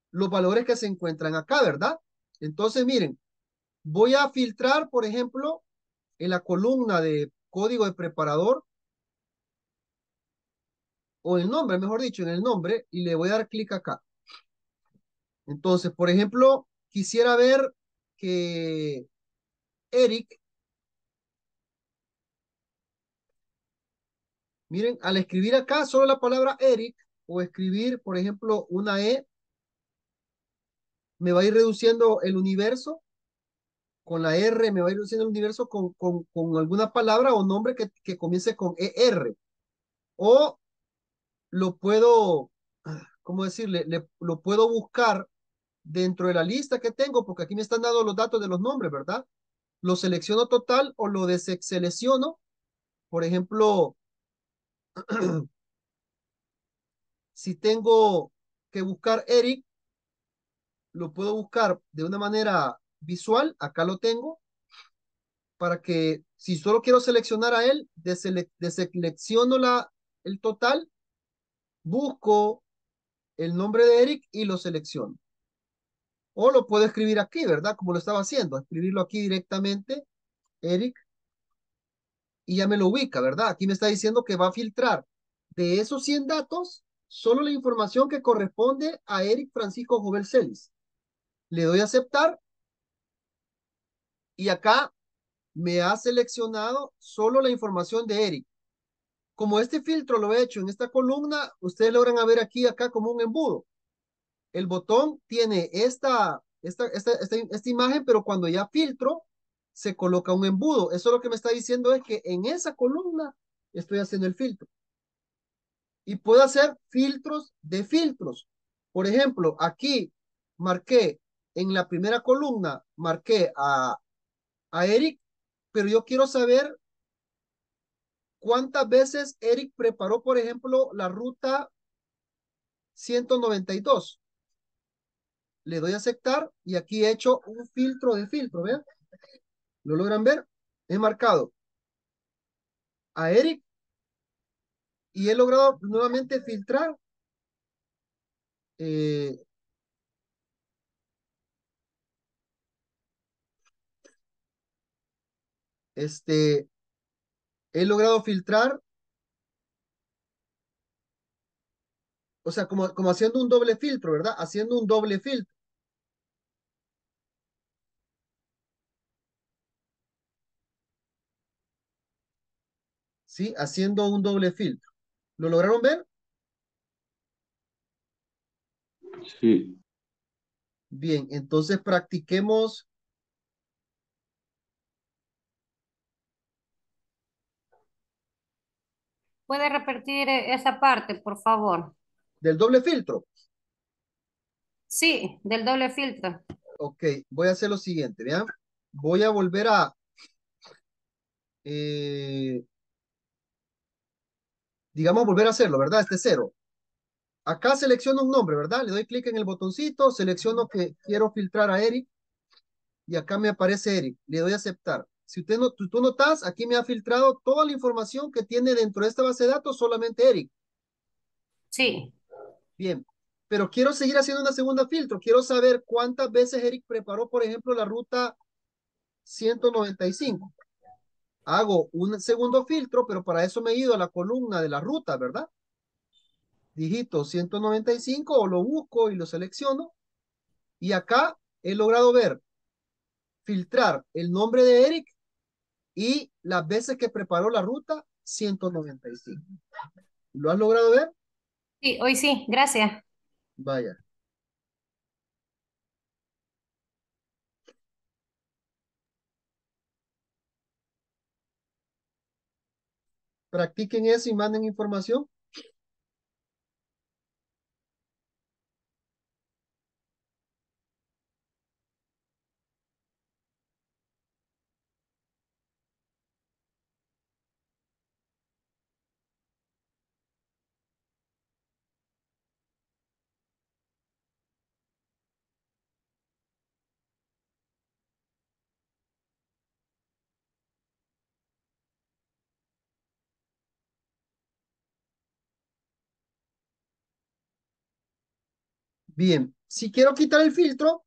los valores que se encuentran acá, ¿verdad? Entonces, miren, voy a filtrar, por ejemplo, en la columna de código de preparador, o el nombre, mejor dicho, en el nombre, y le voy a dar clic acá. Entonces, por ejemplo, quisiera ver que Eric, miren, al escribir acá solo la palabra Eric o escribir, por ejemplo, una E, me va a ir reduciendo el universo. Con la R me va a ir reduciendo el universo con, con, con alguna palabra o nombre que, que comience con ER. O lo puedo, ¿cómo decirle? Le, lo puedo buscar dentro de la lista que tengo, porque aquí me están dando los datos de los nombres, ¿verdad? Lo selecciono total o lo deselecciono. Por ejemplo, si tengo que buscar Eric, lo puedo buscar de una manera visual, acá lo tengo, para que si solo quiero seleccionar a él, deselecciono la, el total, busco el nombre de Eric y lo selecciono. O lo puedo escribir aquí, ¿verdad? Como lo estaba haciendo, escribirlo aquí directamente, Eric, y ya me lo ubica, ¿verdad? Aquí me está diciendo que va a filtrar de esos 100 datos solo la información que corresponde a Eric Francisco Jovel Celis. Le doy a aceptar y acá me ha seleccionado solo la información de Eric. Como este filtro lo he hecho en esta columna, ustedes logran ver aquí, acá como un embudo el botón tiene esta, esta, esta, esta, imagen, pero cuando ya filtro, se coloca un embudo. Eso lo que me está diciendo es que en esa columna estoy haciendo el filtro. Y puedo hacer filtros de filtros. Por ejemplo, aquí marqué en la primera columna, marqué a, a Eric, pero yo quiero saber cuántas veces Eric preparó, por ejemplo, la ruta 192 le doy a aceptar y aquí he hecho un filtro de filtro, ¿vean? ¿Lo logran ver? He marcado a Eric y he logrado nuevamente filtrar eh, este he logrado filtrar o sea, como, como haciendo un doble filtro, ¿verdad? Haciendo un doble filtro. ¿Sí? Haciendo un doble filtro. ¿Lo lograron ver? Sí. Bien, entonces practiquemos. ¿Puede repetir esa parte, por favor? Del doble filtro. Sí, del doble filtro. Ok, voy a hacer lo siguiente, vean. Voy a volver a eh, digamos, volver a hacerlo, ¿verdad? Este cero. Acá selecciono un nombre, ¿verdad? Le doy clic en el botoncito, selecciono que quiero filtrar a Eric y acá me aparece Eric. Le doy a aceptar. Si usted no, tú, tú notas, aquí me ha filtrado toda la información que tiene dentro de esta base de datos solamente Eric. Sí. Bien, pero quiero seguir haciendo una segunda filtro. Quiero saber cuántas veces Eric preparó, por ejemplo, la ruta 195 hago un segundo filtro, pero para eso me he ido a la columna de la ruta, ¿verdad? Digito 195 o lo busco y lo selecciono. Y acá he logrado ver, filtrar el nombre de Eric y las veces que preparó la ruta 195. ¿Lo has logrado ver? Sí, hoy sí, gracias. Vaya. Practiquen eso y manden información. Bien, si quiero quitar el filtro,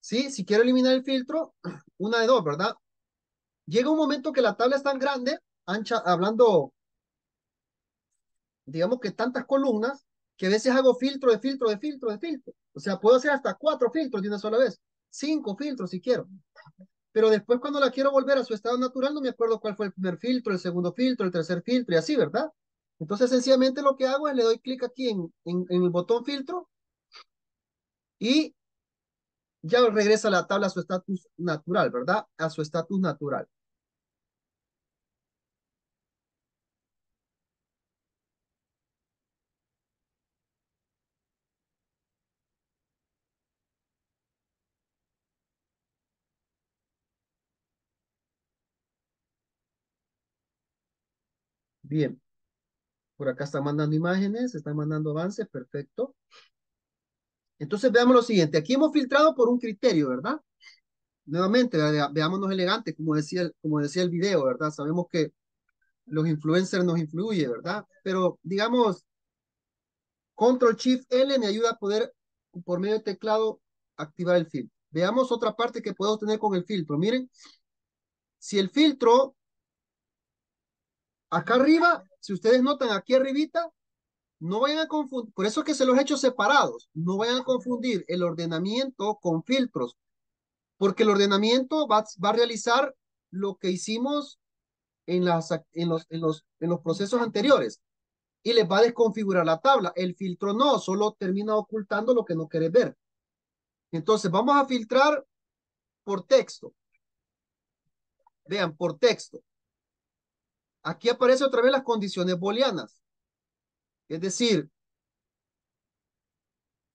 ¿sí? Si quiero eliminar el filtro, una de dos, ¿verdad? Llega un momento que la tabla es tan grande, ancha, hablando, digamos que tantas columnas, que a veces hago filtro de filtro de filtro de filtro. O sea, puedo hacer hasta cuatro filtros de una sola vez, cinco filtros si quiero. Pero después cuando la quiero volver a su estado natural, no me acuerdo cuál fue el primer filtro, el segundo filtro, el tercer filtro y así, ¿verdad? Entonces, sencillamente lo que hago es le doy clic aquí en, en, en el botón filtro y ya regresa la tabla a su estatus natural, ¿verdad? A su estatus natural. Bien. Por acá están mandando imágenes, están mandando avances, perfecto. Entonces veamos lo siguiente. Aquí hemos filtrado por un criterio, ¿verdad? Nuevamente, veámonos elegante, como decía, como decía el video, ¿verdad? Sabemos que los influencers nos influyen, ¿verdad? Pero digamos, Control Shift L me ayuda a poder, por medio del teclado, activar el filtro. Veamos otra parte que puedo tener con el filtro. Miren, si el filtro, acá arriba, si ustedes notan aquí arribita, no vayan a confundir, por eso es que se los he hecho separados, no vayan a confundir el ordenamiento con filtros, porque el ordenamiento va, a realizar lo que hicimos en los procesos anteriores y les va a desconfigurar la tabla. El filtro no, solo termina ocultando lo que no querés ver. Entonces, vamos a filtrar por texto. Vean, por texto. Aquí aparece otra vez las condiciones booleanas. Es decir,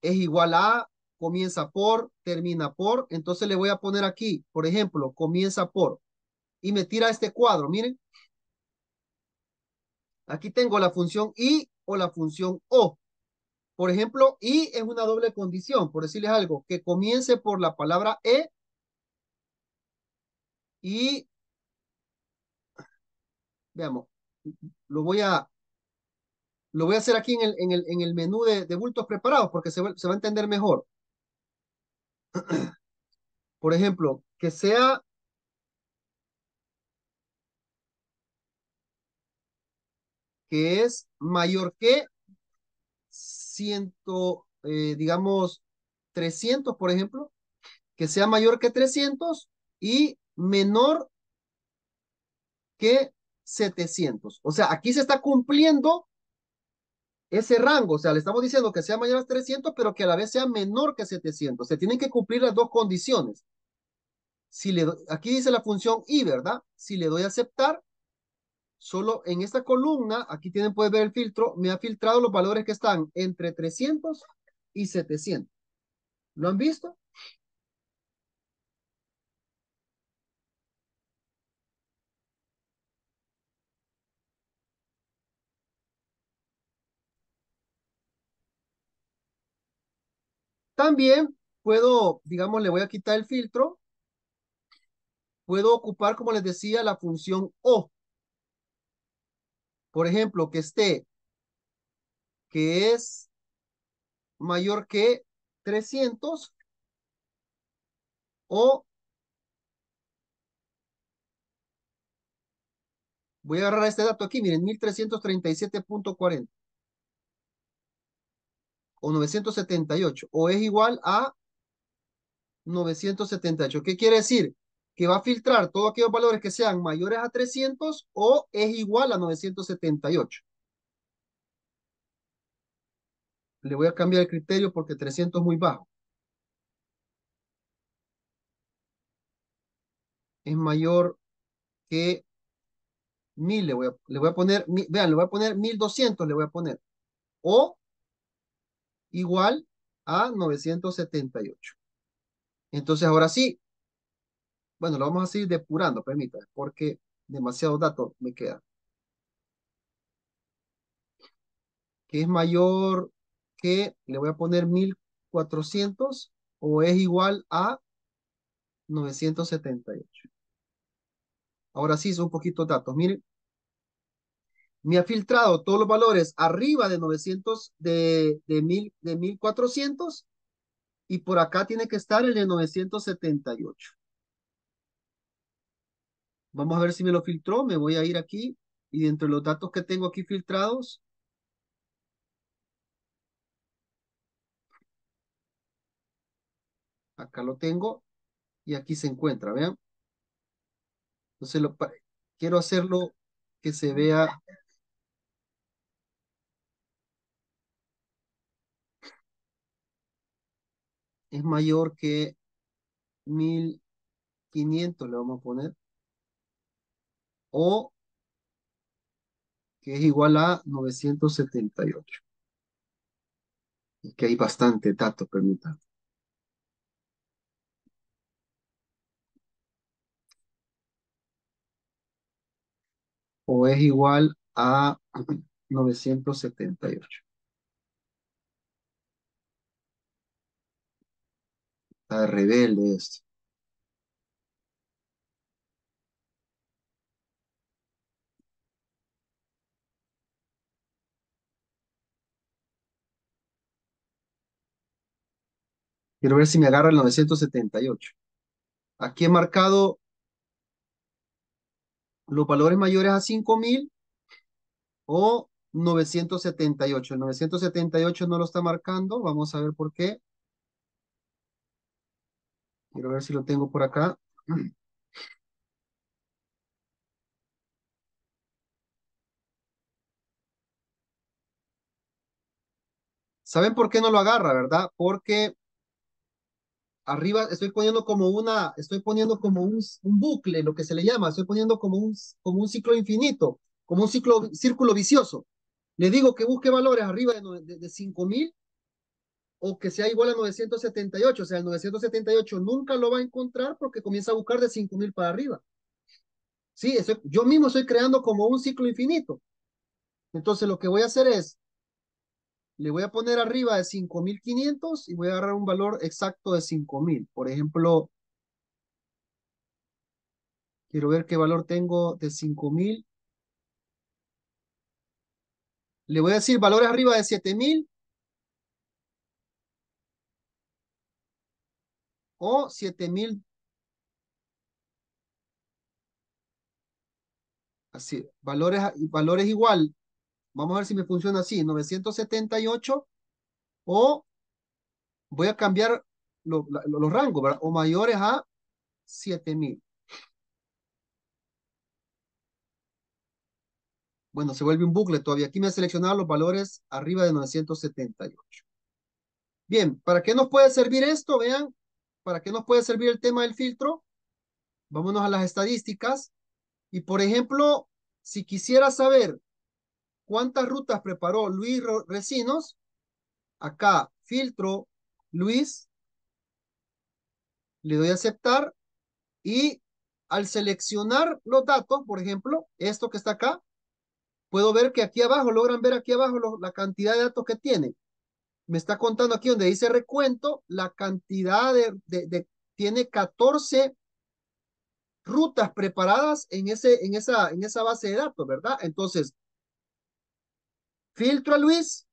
es igual a, comienza por, termina por. Entonces le voy a poner aquí, por ejemplo, comienza por. Y me tira este cuadro, miren. Aquí tengo la función y o la función o. Por ejemplo, y es una doble condición, por decirles algo, que comience por la palabra e y veamos, lo voy a lo voy a hacer aquí en el, en el, en el menú de, de bultos preparados porque se va, se va a entender mejor. Por ejemplo, que sea que es mayor que ciento, eh, digamos, 300, por ejemplo, que sea mayor que 300 y menor que 700. O sea, aquí se está cumpliendo ese rango, o sea, le estamos diciendo que sea mayor a 300, pero que a la vez sea menor que 700. Se tienen que cumplir las dos condiciones. Si le aquí dice la función y, ¿verdad? Si le doy a aceptar, solo en esta columna, aquí tienen, pueden ver el filtro, me ha filtrado los valores que están entre 300 y 700. ¿Lo han visto? También puedo, digamos, le voy a quitar el filtro. Puedo ocupar, como les decía, la función O. Por ejemplo, que esté, que es mayor que 300 o voy a agarrar este dato aquí, miren, 1337.40 o 978 o es igual a 978. ¿Qué quiere decir? Que va a filtrar todos aquellos valores que sean mayores a 300 o es igual a 978. Le voy a cambiar el criterio porque 300 es muy bajo. Es mayor que 1000. Le voy a, le voy a poner, vean, le voy a poner 1200, le voy a poner. O igual a 978. Entonces, ahora sí, bueno, lo vamos a seguir depurando, permítame, porque demasiados datos me quedan. Que es mayor que, le voy a poner 1400 o es igual a 978. Ahora sí, son poquitos datos. Miren, me ha filtrado todos los valores arriba de 900, de, de, mil, de 1400 y por acá tiene que estar el de 978. Vamos a ver si me lo filtró. Me voy a ir aquí y dentro de los datos que tengo aquí filtrados, Acá lo tengo y aquí se encuentra, vean. Entonces quiero hacerlo que se vea es mayor que 1500 le vamos a poner o que es igual a 978 y que hay bastante datos, permítanme. o es igual a 978. Está rebelde esto. Quiero ver si me agarra el 978. Aquí he marcado los valores mayores a 5000 o 978. El 978 no lo está marcando. Vamos a ver por qué. Quiero ver si lo tengo por acá. ¿Saben por qué no lo agarra, verdad? Porque arriba estoy poniendo como una, estoy poniendo como un, bucle, lo que se le llama, estoy poniendo como un, como un ciclo infinito, como un ciclo, círculo vicioso. Le digo que busque valores arriba de, de, 5000 o que sea igual a 978, o sea, el 978 nunca lo va a encontrar porque comienza a buscar de 5000 para arriba. Sí, eso, yo mismo estoy creando como un ciclo infinito. Entonces lo que voy a hacer es le voy a poner arriba de 5500 y voy a agarrar un valor exacto de 5000. Por ejemplo, quiero ver qué valor tengo de 5000. Le voy a decir valores arriba de 7000 o 7000 así, valores, valores igual Vamos a ver si me funciona así, 978 o voy a cambiar los rangos, ¿verdad? O mayores a 7000. Bueno, se vuelve un bucle todavía. Aquí me ha seleccionado los valores arriba de 978. Bien, ¿para qué nos puede servir esto? Vean, ¿para qué nos puede servir el tema del filtro? Vámonos a las estadísticas. Y por ejemplo, si quisiera saber ¿Cuántas rutas preparó Luis Recinos? Acá filtro Luis, le doy a aceptar y al seleccionar los datos, por ejemplo, esto que está acá, puedo ver que aquí abajo, logran ver aquí abajo la cantidad de datos que tiene. Me está contando aquí donde dice recuento, la cantidad de, tiene 14 rutas preparadas en, ese, en, esa, en esa base de datos, ¿verdad? Entonces, Filtro a Luis.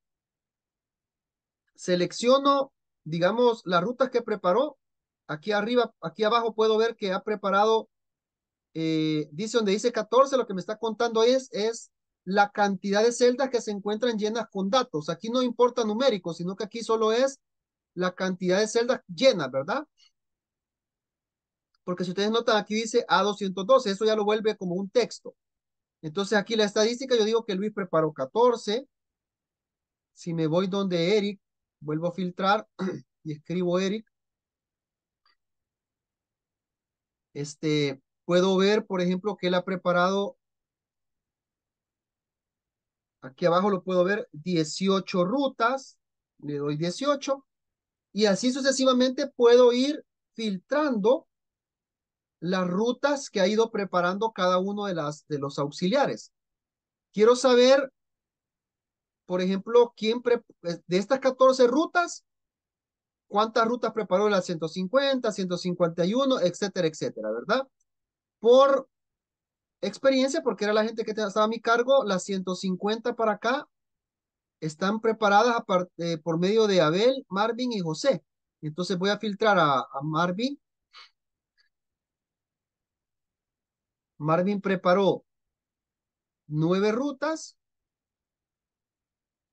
Selecciono, digamos, las rutas que preparó. Aquí arriba, aquí abajo puedo ver que ha preparado, eh, dice donde dice 14, lo que me está contando es, es la cantidad de celdas que se encuentran llenas con datos. Aquí no importa numérico, sino que aquí solo es la cantidad de celdas llenas, ¿verdad? Porque si ustedes notan, aquí dice A212, eso ya lo vuelve como un texto. Entonces aquí la estadística, yo digo que Luis preparó 14. Si me voy donde Eric, vuelvo a filtrar y escribo Eric. Este, puedo ver, por ejemplo, que él ha preparado, aquí abajo lo puedo ver, 18 rutas, le doy 18, y así sucesivamente puedo ir filtrando las rutas que ha ido preparando cada uno de, las, de los auxiliares. Quiero saber, por ejemplo, quién eh, de estas 14 rutas, cuántas rutas preparó la 150, 151, etcétera, etcétera, ¿verdad? Por experiencia, porque era la gente que estaba a mi cargo, las 150 para acá están preparadas eh, por medio de Abel, Marvin y José. Entonces voy a filtrar a Marvin Marvin preparó nueve rutas.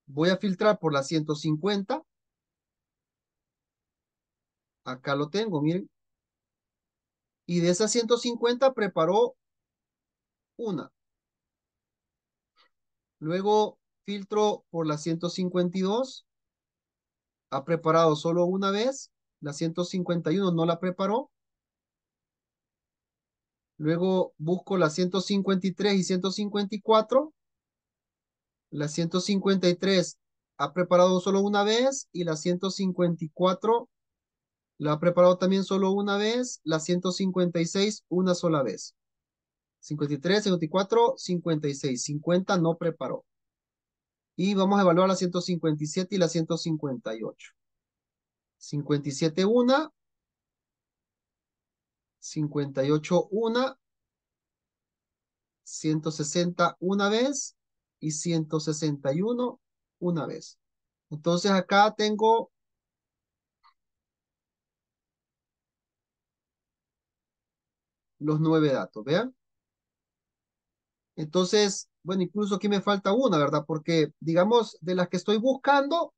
Voy a filtrar por las 150. Acá lo tengo, miren. Y de esas 150 preparó una. Luego filtro por la 152. Ha preparado solo una vez. La 151 no la preparó. Luego busco la 153 y 154. La 153 ha preparado solo una vez y la 154 la ha preparado también solo una vez, la 156 una sola vez. 53, 54, 56. 50 no preparó. Y vamos a evaluar la 157 y la 158. 57 una. 58 una. 160 una vez. Y 161 una vez. Entonces acá tengo los nueve datos, ¿vean? Entonces, bueno, incluso aquí me falta una, ¿verdad? Porque, digamos, de las que estoy buscando,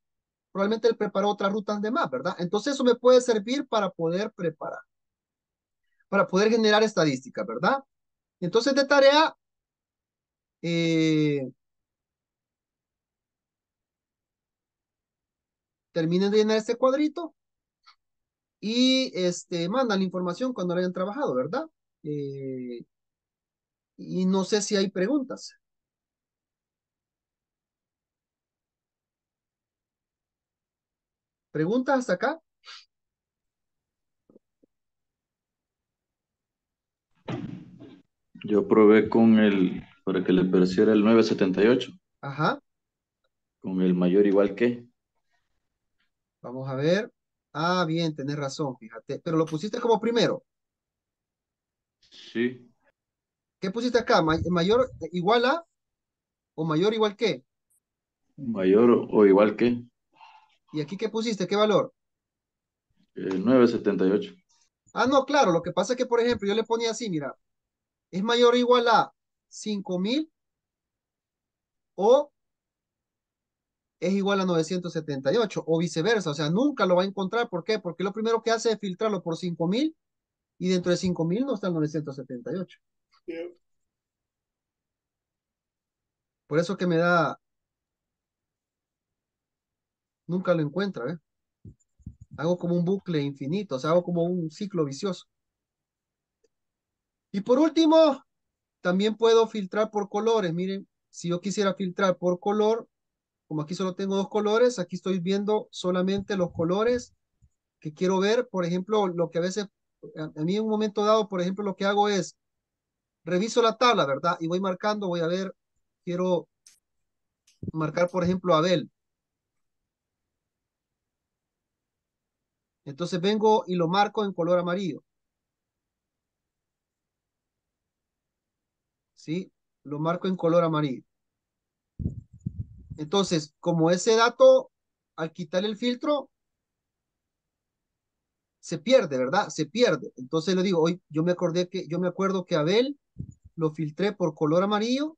probablemente él preparó otras rutas de más, ¿verdad? Entonces eso me puede servir para poder preparar, para poder generar estadísticas, ¿verdad? Entonces de tarea, eh, terminen de llenar este cuadrito y este, mandan la información cuando lo hayan trabajado, ¿verdad? Eh, y no sé si hay preguntas. ¿Preguntas hasta acá? Yo probé con el, para que le pareciera el 978, Ajá. con el mayor igual que. Vamos a ver. Ah, bien, tenés razón, fíjate. Pero lo pusiste como primero. Sí, ¿Qué pusiste acá? Ma- ¿Mayor igual a o mayor igual que? mayor o igual que ¿Y aquí qué pusiste? ¿Qué valor? el 978. Ah, no, claro. Lo que pasa es que, por ejemplo, yo le ponía así, mira. Es mayor o igual a 5000 o es igual a 978 o viceversa. O sea, nunca lo va a encontrar. ¿Por qué? Porque lo primero que hace es filtrarlo por 5000 y dentro de 5000 no está el 978. Por eso que me da, nunca lo encuentra, ¿eh? Hago como un bucle infinito, o sea, hago como un ciclo vicioso. Y por último, también puedo filtrar por colores. Miren, si yo quisiera filtrar por color, como aquí solo tengo dos colores, aquí estoy viendo solamente los colores que quiero ver. Por ejemplo, lo que a veces, a, mí en un momento dado, por ejemplo, lo que hago es, reviso la tabla, ¿verdad? Y voy marcando, voy a ver, quiero marcar, por ejemplo, Abel. Entonces vengo y lo marco en color amarillo. ¿Sí? Lo marco en color amarillo. Entonces, como ese dato, al quitar el filtro, se pierde, ¿verdad? Se pierde. Entonces le digo, hoy yo me acordé que, yo me acuerdo que Abel lo filtré por color amarillo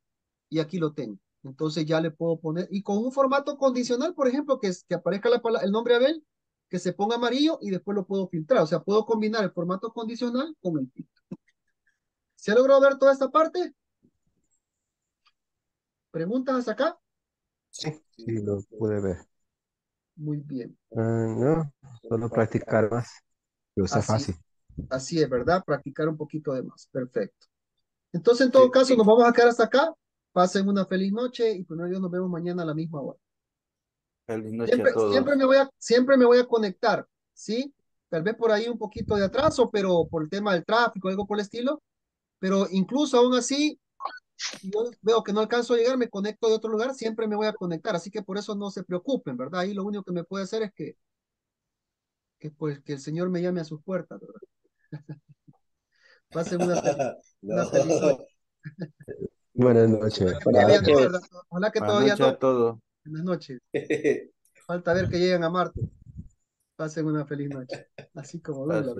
y aquí lo tengo. Entonces ya le puedo poner, y con un formato condicional, por ejemplo, que, que aparezca la, el nombre Abel, que se ponga amarillo y después lo puedo filtrar. O sea, puedo combinar el formato condicional con el filtro. ¿Se ha logrado ver toda esta parte? ¿Preguntas hasta acá? Sí, sí, lo pude ver. Muy bien. Ah, no, solo practicar más. Pero está fácil. Así es, ¿verdad? Practicar un poquito de más. Perfecto. Entonces, en todo caso, nos vamos a quedar hasta acá. Pasen una feliz noche y primero Dios nos vemos mañana a la misma hora. Feliz noche Siempre, a todos. siempre me voy a, siempre me voy a conectar, ¿sí? Tal vez por ahí un poquito de atraso, pero por el tema del tráfico, algo por el estilo. Pero incluso aún así, yo veo que no alcanzo a llegar, me conecto de otro lugar, siempre me voy a conectar. Así que por eso no se preocupen, ¿verdad? Ahí lo único que me puede hacer es que, que, pues, que el Señor me llame a sus puertas, ¿verdad? Pasen una unas felices horas. Buenas noches. Buenas noches. Que no. Todo. Buenas noches. Falta ver que lleguen a Marte. Pasen una feliz noche. Así como lo